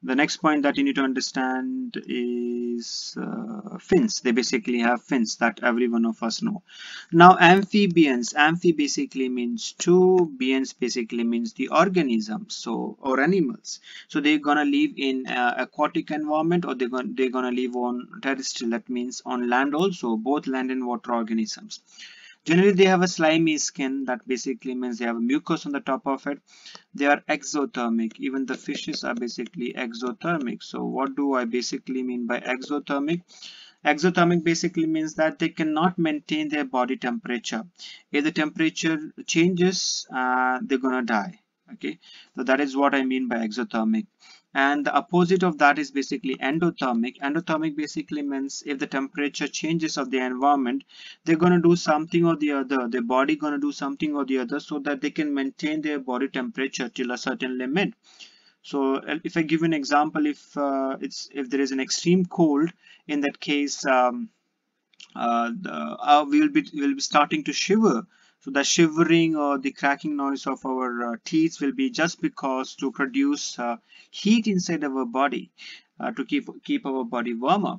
the next point that you need to understand is uh, fins. They basically have fins that every one of us know. Now amphibians. Amphi basically means two beings basically means the organisms so or animals. So they're gonna live in uh, aquatic environment or they're gonna they're gonna live on terrestrial. That means on land also. Both land and water organisms Generally, they have a slimy skin that basically means they have a mucus on the top of it. They are exothermic. Even the fishes are basically exothermic. So what do I basically mean by exothermic? Exothermic basically means that they cannot maintain their body temperature. If the temperature changes, uh, they're gonna die. Okay, so that is what I mean by exothermic and the opposite of that is basically endothermic. Endothermic basically means if the temperature changes of the environment they're going to do something or the other. Their body going to do something or the other so that they can maintain their body temperature till a certain limit. So if i give an example if uh, it's if there is an extreme cold in that case um, uh, uh, we will be we'll be starting to shiver so the shivering or the cracking noise of our uh, teeth will be just because to produce uh, heat inside our body uh, to keep keep our body warmer.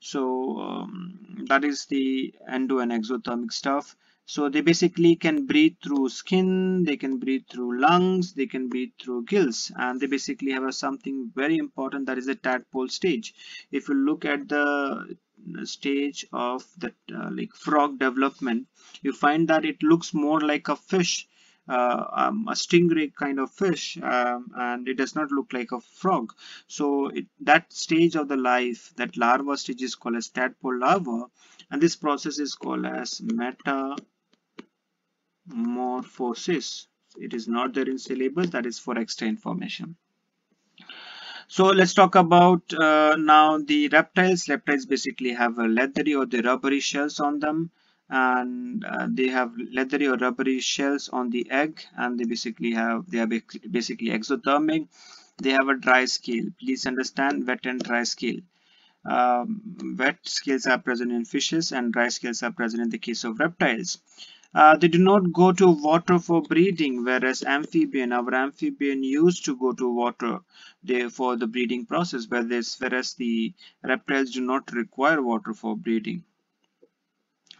So um, that is the endo and exothermic stuff. So they basically can breathe through skin, they can breathe through lungs, they can breathe through gills and they basically have something very important that is the tadpole stage. If you look at the stage of the uh, like frog development you find that it looks more like a fish uh, um, a stingray kind of fish um, and it does not look like a frog. So it, that stage of the life that larva stage is called as tadpole larva and this process is called as metamorphosis. It is not there in syllabus that is for extra information so let's talk about uh, now the reptiles. Reptiles basically have a leathery or the rubbery shells on them and uh, they have leathery or rubbery shells on the egg and they basically have they are basically exothermic. They have a dry scale. Please understand wet and dry scale. Um, wet scales are present in fishes and dry scales are present in the case of reptiles uh, they do not go to water for breeding, whereas amphibian, our amphibian used to go to water there for the breeding process, whereas, whereas the reptiles do not require water for breeding.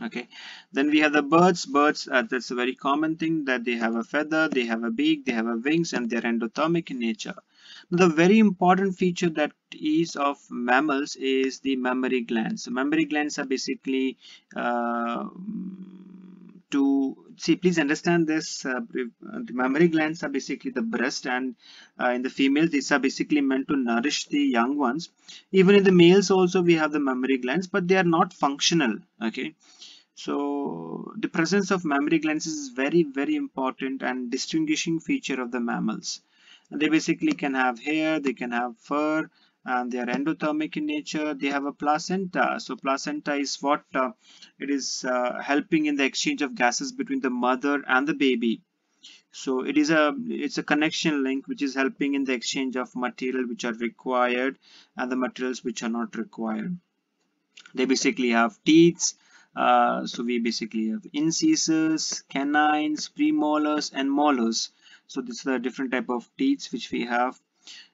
Okay, then we have the birds. Birds, uh, that's a very common thing that they have a feather, they have a beak, they have a wings, and they're endothermic in nature. The very important feature that is of mammals is the mammary glands. So mammary glands are basically uh, to see please understand this uh, the mammary glands are basically the breast and uh, in the females these are basically meant to nourish the young ones. Even in the males also we have the mammary glands but they are not functional okay? So the presence of mammary glands is very very important and distinguishing feature of the mammals. They basically can have hair they can have fur and they are endothermic in nature. They have a placenta. So placenta is what uh, it is uh, helping in the exchange of gases between the mother and the baby. So it is a it's a connection link which is helping in the exchange of material which are required and the materials which are not required. They basically have teeth uh, so we basically have incisors canines premolars and molars so these are different type of teeth which we have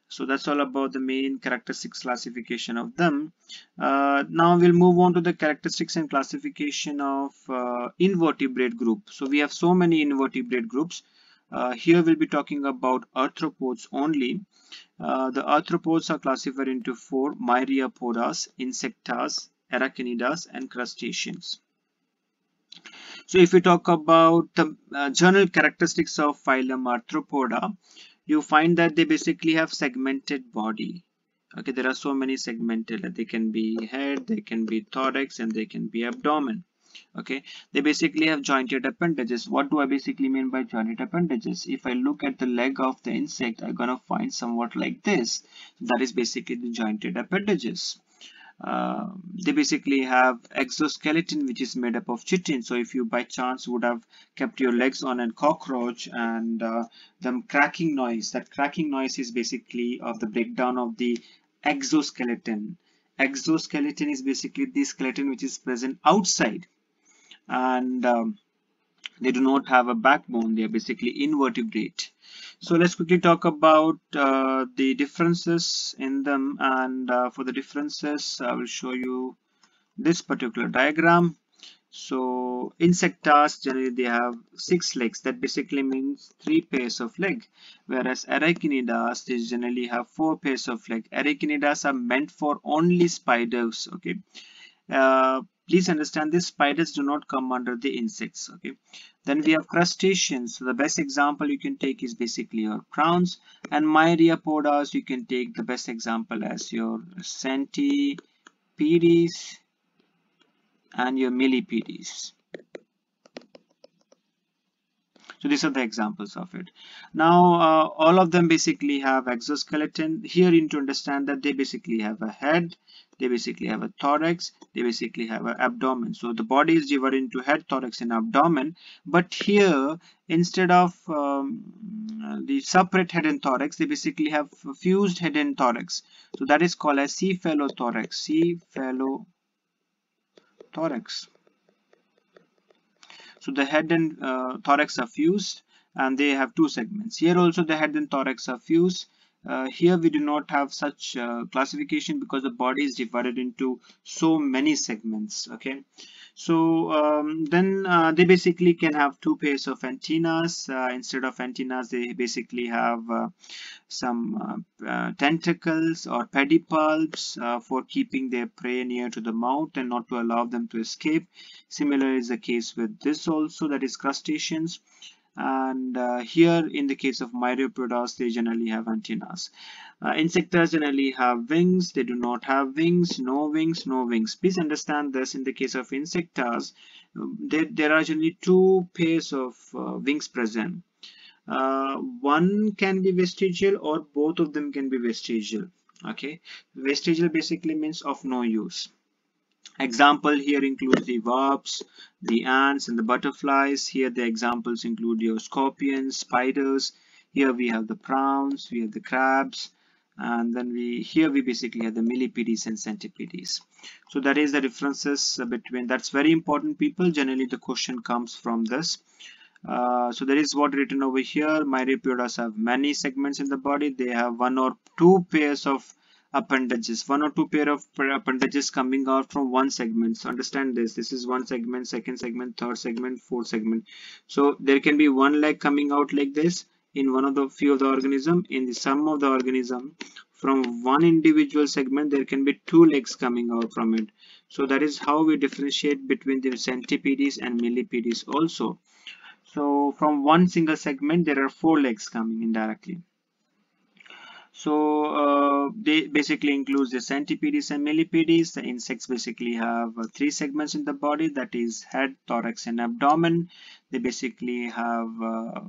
so that's all about the main characteristics classification of them. Uh, now we'll move on to the characteristics and classification of uh, invertebrate group. So we have so many invertebrate groups. Uh, here we'll be talking about arthropods only. Uh, the arthropods are classified into four myriapodas insectas arachnids and crustaceans. So if we talk about the uh, general characteristics of phylum arthropoda you find that they basically have segmented body. Okay there are so many segmented they can be head they can be thorax and they can be abdomen. Okay they basically have jointed appendages. What do i basically mean by jointed appendages? If i look at the leg of the insect i'm gonna find somewhat like this. That is basically the jointed appendages uh, they basically have exoskeleton which is made up of chitin. So if you by chance would have kept your legs on a cockroach and uh, them cracking noise that cracking noise is basically of the breakdown of the exoskeleton. Exoskeleton is basically the skeleton which is present outside. And um, they do not have a backbone. They are basically invertebrate so let's quickly talk about uh, the differences in them and uh, for the differences I will show you this particular diagram. So insectas generally they have six legs. That basically means three pairs of leg whereas arachnids they generally have four pairs of leg. Arachnids are meant for only spiders okay? Uh, please understand this spiders do not come under the insects okay? Then we have crustaceans. So the best example you can take is basically your prawns and myriapodas you can take the best example as your centipedes and your millipedes so these are the examples of it. Now uh, all of them basically have exoskeleton here you need to understand that they basically have a head they basically have a thorax they basically have an abdomen. So the body is divided into head thorax and abdomen. But here instead of um, the separate head and thorax they basically have fused head and thorax. So that is called as cephalothorax cephalothorax so the head and uh, thorax are fused and they have two segments. Here also the head and thorax are fused. Uh, here we do not have such uh, classification because the body is divided into so many segments okay so um, then uh, they basically can have two pairs of antennas. Uh, instead of antennas they basically have uh, some uh, tentacles or pedipalps for keeping their prey near to the mouth and not to allow them to escape. Similar is the case with this also that is crustaceans and uh, here in the case of myriapodas they generally have antennas. Uh, insecta generally have wings. They do not have wings. No wings no wings. Please understand this. In the case of insectas um, there, there are generally two pairs of uh, wings present. Uh, one can be vestigial or both of them can be vestigial. Okay? Vestigial basically means of no use Example here includes the wasps, the ants and the butterflies. Here the examples include your scorpions, spiders. Here we have the prawns, we have the crabs, and then we here we basically have the millipedes and centipedes. So that is the differences between that's very important people. Generally the question comes from this. Uh, so there is what written over here. Myriapodas have many segments in the body. They have one or two pairs of appendages. One or two pair of appendages coming out from one segment. So understand this. This is one segment second segment third segment fourth segment. So there can be one leg coming out like this in one of the few of the organism. In the sum of the organism from one individual segment there can be two legs coming out from it. So that is how we differentiate between the centipedes and millipedes also. So from one single segment there are four legs coming indirectly so uh, they basically includes the centipedes and millipedes the insects basically have uh, three segments in the body. That is head thorax and abdomen. They basically have uh,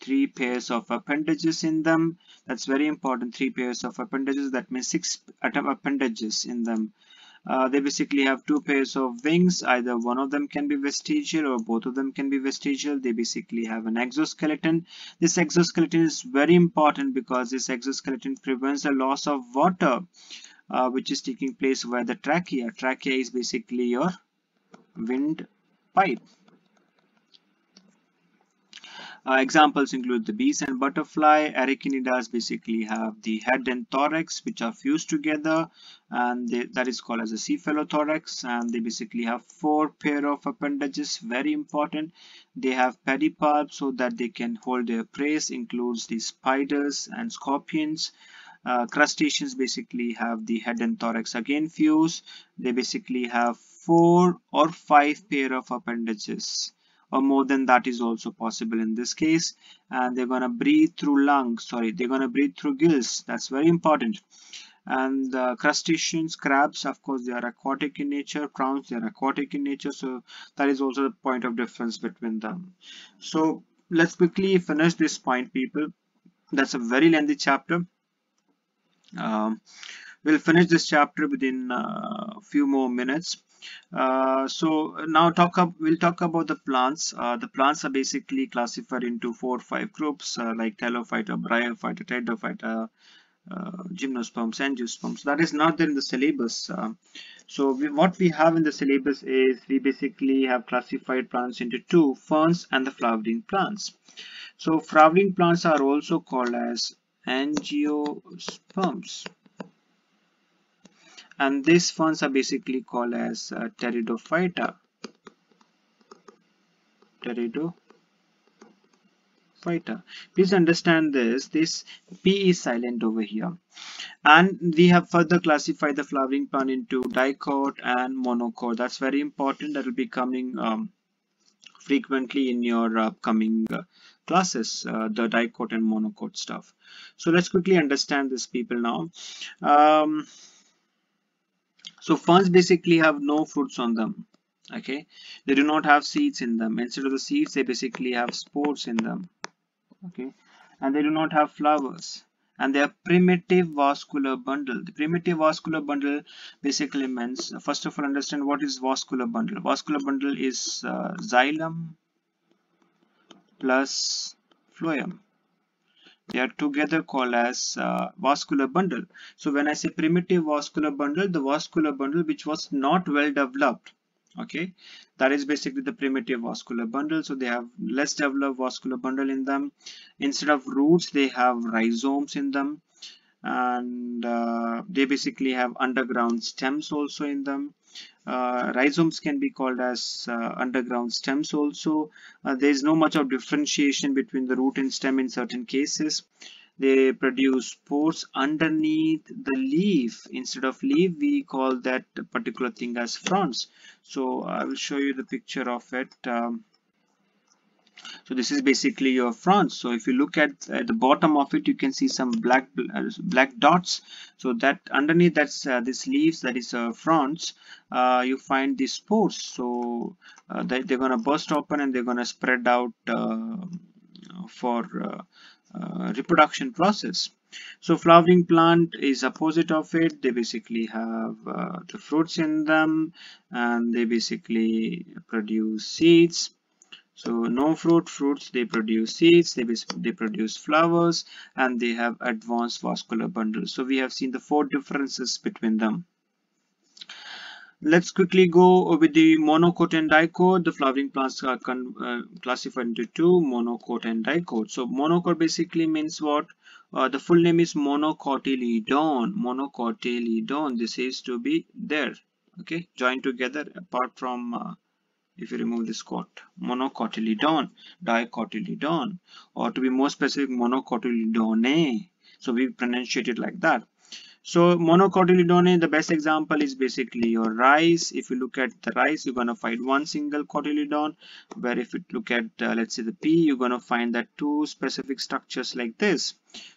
three pairs of appendages in them. That's very important three pairs of appendages. That means six appendages in them uh, they basically have two pairs of wings. Either one of them can be vestigial or both of them can be vestigial. They basically have an exoskeleton. This exoskeleton is very important because this exoskeleton prevents the loss of water uh, which is taking place via the trachea. Trachea is basically your wind pipe uh, examples include the bees and butterfly. Arachnids basically have the head and thorax which are fused together and they, that is called as a cephalothorax and they basically have four pair of appendages very important. They have pedipalp so that they can hold their prey includes the spiders and scorpions. Uh, crustaceans basically have the head and thorax again fused. They basically have four or five pair of appendages or more than that is also possible in this case. And they're going to breathe through lungs sorry they're going to breathe through gills. That's very important. And the crustaceans crabs of course they are aquatic in nature prawns they are aquatic in nature. So that is also the point of difference between them. So let's quickly finish this point people. That's a very lengthy chapter. Um, we'll finish this chapter within uh, a few more minutes uh, so now talk up we'll talk about the plants uh, the plants are basically classified into four or five groups uh, like Thallophyta, Bryophyta, Pteridophyta, uh, gymnosperms, angiosperms. That is not there in the syllabus. Uh, so we, what we have in the syllabus is we basically have classified plants into two, ferns and the flowering plants. So flowering plants are also called as angiosperms and these ferns are basically called as uh, pteridophyta. Pteridophyta. Please understand this. This p is silent over here. And we have further classified the flowering plant into dicot and monocot that's very important. That will be coming um, frequently in your upcoming uh, classes uh, the dicot and monocot stuff. So let's quickly understand this people now. Um, so ferns basically have no fruits on them. Okay, they do not have seeds in them. Instead of the seeds, they basically have spores in them. Okay, and they do not have flowers. And they are primitive vascular bundle. The primitive vascular bundle basically means, first of all, understand what is vascular bundle. Vascular bundle is uh, xylem plus phloem they are together called as uh, vascular bundle. So when i say primitive vascular bundle the vascular bundle which was not well developed okay that is basically the primitive vascular bundle. So they have less developed vascular bundle in them. Instead of roots they have rhizomes in them. And uh, they basically have underground stems also in them uh, rhizomes can be called as uh, underground stems also. Uh, there is no much of differentiation between the root and stem in certain cases. They produce spores underneath the leaf. Instead of leaf we call that particular thing as fronds. So i will show you the picture of it. Um, so this is basically your fronds so if you look at, at the bottom of it you can see some black uh, black dots. So that underneath that's uh, this leaves that is uh, fronds uh, you find these spores. So uh, they, they're going to burst open and they're going to spread out uh, for uh, reproduction process. So flowering plant is opposite of it. They basically have the fruits in them and they basically produce seeds so no fruit fruits they produce seeds they, they produce flowers and they have advanced vascular bundles. So we have seen the four differences between them. Let's quickly go with the monocot and dicot the flowering plants are uh, classified into two monocot and dicot so monocot basically means what? Uh, the full name is monocotyledon. Monocotyledon this is to be there. Okay? Joined together apart from uh, if you remove this cot. Monocotyledon dicotyledon or to be more specific monocotyledone so we pronunciate it like that so monocotyledone, the best example is basically your rice. If you look at the rice, you're going to find one single cotyledon. Where if you look at, uh, let's say the pea, you're going to find that two specific structures like this.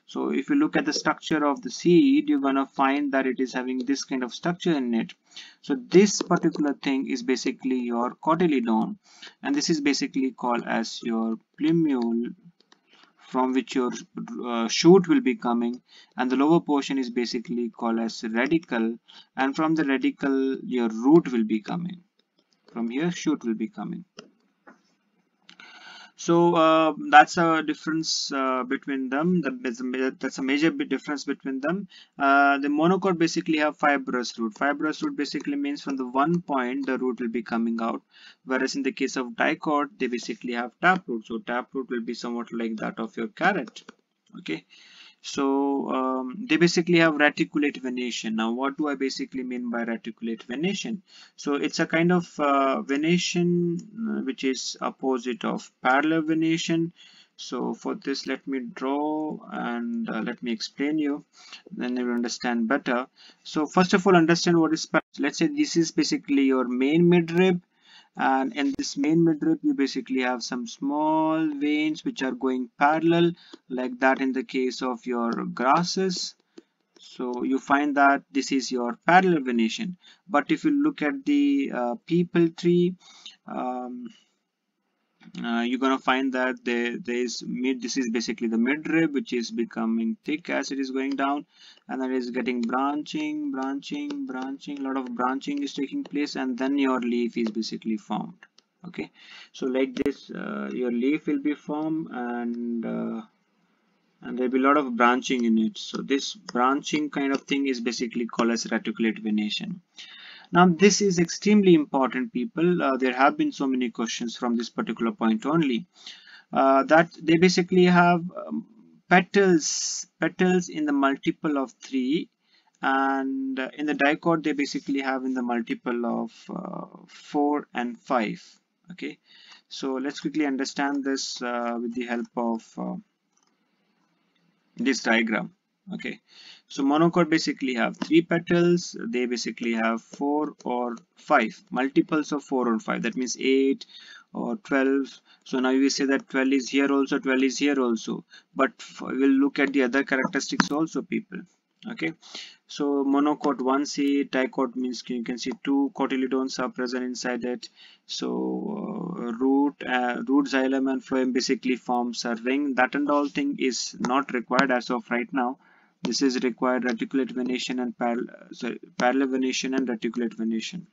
So if you look at the structure of the seed, you're going to find that it is having this kind of structure in it. So this particular thing is basically your cotyledon. And this is basically called as your plumule from which your uh, shoot will be coming and the lower portion is basically called as radicle and from the radicle your root will be coming. From here shoot will be coming so uh, that's a difference uh, between them. That's a major difference between them. Uh, the monocot basically have fibrous root. Fibrous root basically means from the one point the root will be coming out. Whereas in the case of dicot they basically have tap root. So tap root will be somewhat like that of your carrot okay so um, they basically have reticulate venation. Now what do i basically mean by reticulate venation? So it's a kind of uh, venation uh, which is opposite of parallel venation. So for this let me draw and uh, let me explain you. Then you will understand better. So first of all understand what is let's say this is basically your main midrib and in this main midrib you basically have some small veins which are going parallel like that in the case of your grasses. So you find that this is your parallel venation. But if you look at the uh, peepal tree um, uh, you're gonna find that there, there is mid this is basically the midrib which is becoming thick as it is going down and then it is getting branching branching branching a lot of branching is taking place and then your leaf is basically formed okay? So like this uh, your leaf will be formed and uh, and there'll be a lot of branching in it. So this branching kind of thing is basically called as reticulate venation now this is extremely important people. Uh, there have been so many questions from this particular point only. Uh, that they basically have um, petals, petals in the multiple of 3 and uh, in the dicot they basically have in the multiple of uh, 4 and 5 okay so let's quickly understand this uh, with the help of uh, this diagram okay so monocot basically have three petals they basically have four or five multiples of four or five that means eight or 12 so now we say that 12 is here also 12 is here also but we'll look at the other characteristics also people okay? So monocot 1c dicot means you can see two cotyledons are present inside it. So uh, root uh, root xylem and phloem basically forms a ring. That and all thing is not required as of right now this is required reticulate venation and parallel sorry, parallel venation and reticulate venation.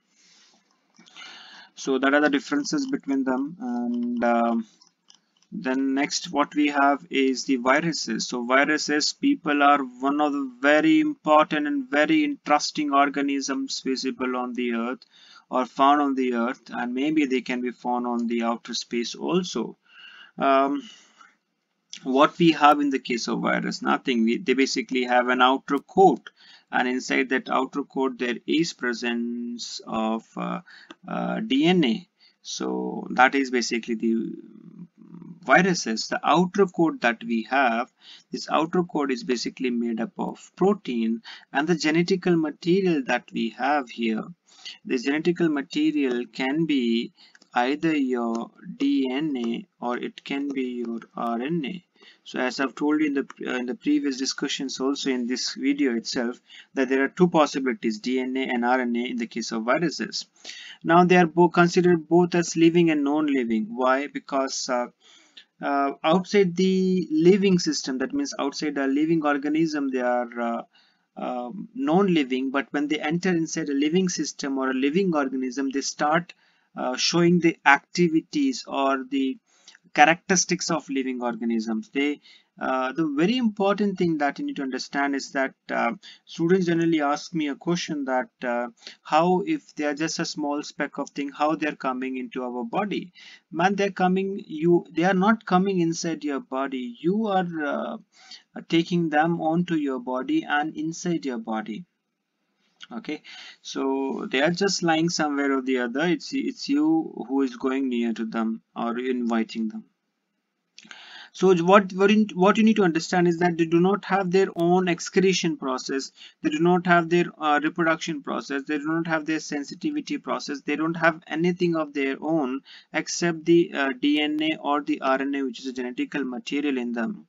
So that are the differences between them and um, then next what we have is the viruses. So viruses people are one of the very important and very interesting organisms visible on the earth or found on the earth and maybe they can be found on the outer space also. Um, what we have in the case of virus nothing. We, they basically have an outer coat and inside that outer coat there is presence of uh, uh, DNA so that is basically the viruses. The outer coat that we have this outer coat is basically made up of protein and the genetical material that we have here the genetical material can be either your DNA or it can be your RNA so as I've told you in the in the previous discussions also in this video itself that there are two possibilities DNA and RNA in the case of viruses. Now they are both considered both as living and non-living. Why? Because uh, uh, outside the living system that means outside a living organism they are uh, um, non-living but when they enter inside a living system or a living organism they start uh, showing the activities or the characteristics of living organisms. They uh, the very important thing that you need to understand is that uh, students generally ask me a question that uh, how if they are just a small speck of thing how they're coming into our body? Man they're coming you they are not coming inside your body. You are uh, taking them onto your body and inside your body okay? So they are just lying somewhere or the other. It's it's you who is going near to them or inviting them. So what what, what you need to understand is that they do not have their own excretion process. They do not have their uh, reproduction process. They do not have their sensitivity process. They don't have anything of their own except the uh, DNA or the RNA which is a genetical material in them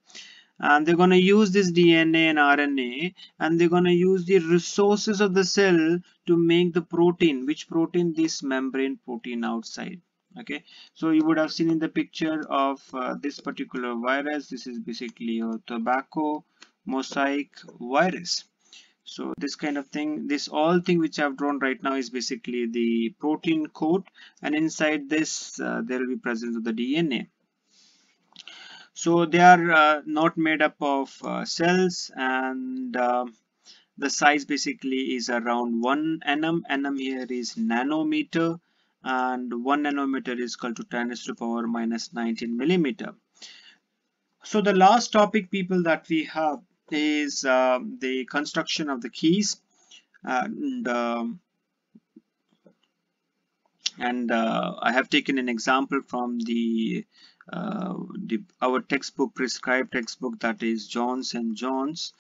and they're going to use this DNA and RNA and they're going to use the resources of the cell to make the protein. Which protein? This membrane protein outside. Okay? So you would have seen in the picture of uh, this particular virus. This is basically a tobacco mosaic virus. So this kind of thing this all thing which I've drawn right now is basically the protein coat. And inside this uh, there will be presence of the DNA so they are uh, not made up of uh, cells and uh, the size basically is around 1 nm nm here is nanometer and 1 nanometer is equal to 10 to the power minus 19 millimeter. So the last topic people that we have is uh, the construction of the keys and um, and uh, I have taken an example from the, uh, the our textbook prescribed textbook that is Jones and Jones.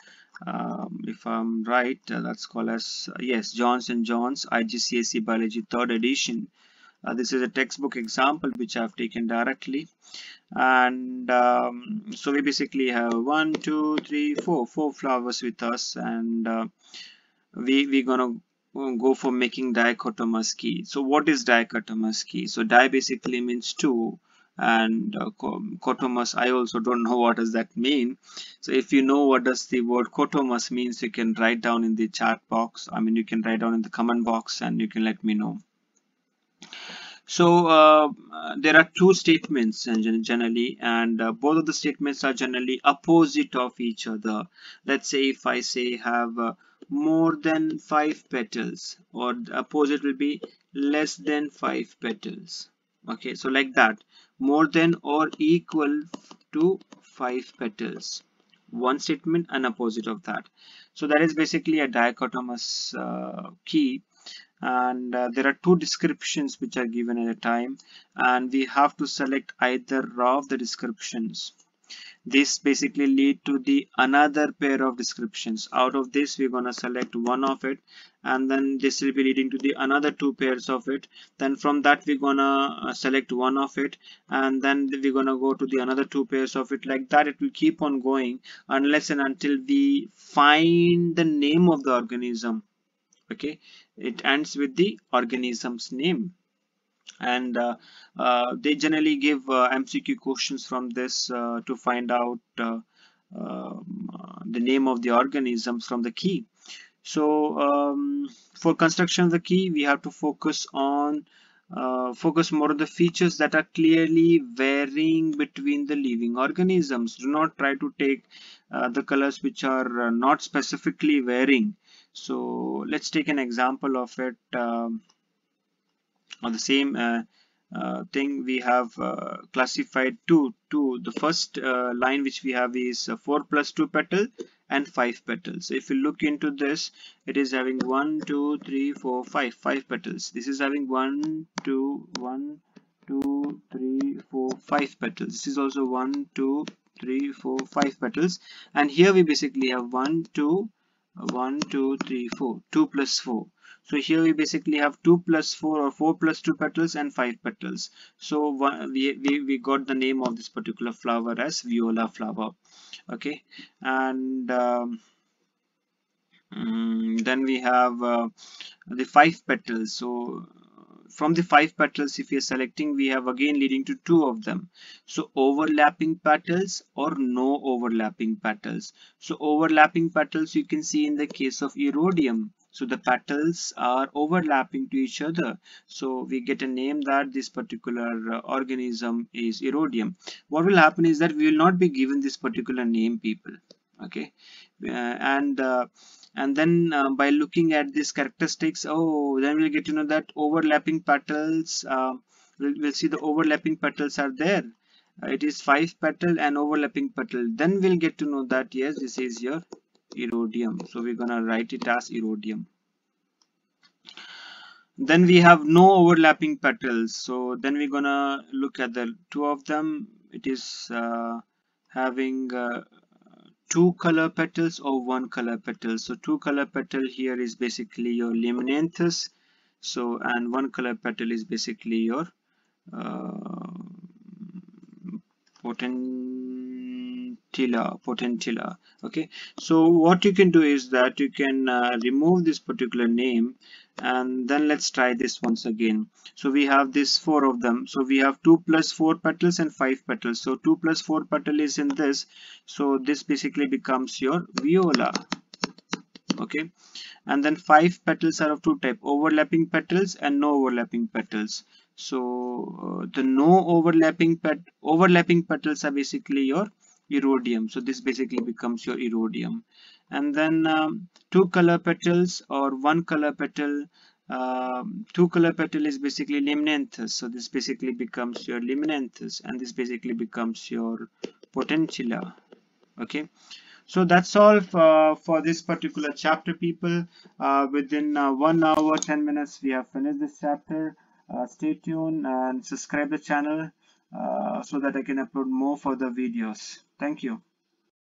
Um, if I'm right uh, that's called as yes Jones and Jones IGCSE biology third edition. Uh, this is a textbook example which I've taken directly. And um, so we basically have one two three four four flowers with us and uh, we we gonna go for making dichotomous key. So what is dichotomous key? So di basically means two and uh, cotomous I also don't know what does that mean so if you know what does the word cotomous means you can write down in the chat box I mean you can write down in the comment box and you can let me know so uh, there are two statements and generally and uh, both of the statements are generally opposite of each other. Let's say if I say have uh, more than five petals or the opposite will be less than five petals. Okay, so like that more than or equal to five petals. One statement and opposite of that. So that is basically a dichotomous uh, key and uh, there are two descriptions which are given at a time and we have to select either of the descriptions this basically lead to the another pair of descriptions. Out of this we're gonna select one of it and then this will be leading to the another two pairs of it. Then from that we're gonna uh, select one of it and then we're gonna go to the another two pairs of it. Like that it will keep on going unless and until we find the name of the organism. Okay? It ends with the organism's name and uh, uh, they generally give uh, MCQ questions from this uh, to find out uh, um, the name of the organisms from the key. So um, for construction of the key we have to focus on uh, focus more on the features that are clearly varying between the living organisms. Do not try to take the colors which are not specifically varying. So let's take an example of it um, on the same uh, uh, thing we have uh, classified two two. The first line which we have is uh, 4 plus 2 petal and 5 petals so if you look into this it is having one, two, three, four, five, five petals. This is having one, two, one, two, three, four, five petals. This is also one, two, three, four, five petals. And here we basically have one, two. 1 2 3 4 2 plus 4 so here we basically have 2 plus 4 or 4 plus 2 petals and 5 petals. So one, we, we, we got the name of this particular flower as viola flower. Okay? And um, mm, then we have uh, the 5 petals. So from the five petals if we are selecting we have again leading to two of them. So overlapping petals or no overlapping petals? So overlapping petals you can see in the case of erodium so the petals are overlapping to each other. So we get a name that this particular uh, organism is erodium. What will happen is that we will not be given this particular name people. Okay? Uh, and uh, and then uh, by looking at these characteristics oh then we'll get to know that overlapping petals uh, we'll, we'll, see the overlapping petals are there. Uh, it is five petal and overlapping petal. Then we'll get to know that yes this is your erodium. So we're gonna write it as erodium. Then we have no overlapping petals. So then we're gonna look at the two of them. It is uh, having uh, two color petals or one color petal. So two color petal here is basically your limnanthus so and one color petal is basically your uh, potentilla potentilla okay? So what you can do is that you can uh, remove this particular name and then let's try this once again. So we have this four of them. So we have two plus four petals and five petals. So two plus four petal is in this. So this basically becomes your viola okay? And then five petals are of two type overlapping petals and no overlapping petals so uh, the no overlapping pet overlapping petals are basically your erodium. So this basically becomes your erodium. And then um, two color petals or one color petal um, two color petal is basically limnanthus. So this basically becomes your limnanthus and this basically becomes your potentilla. Okay? So that's all for, for this particular chapter people. Uh, within uh, one hour 10 minutes we have finished this chapter. uh, stay tuned and subscribe the channel uh, so that I can upload more further videos. Thank you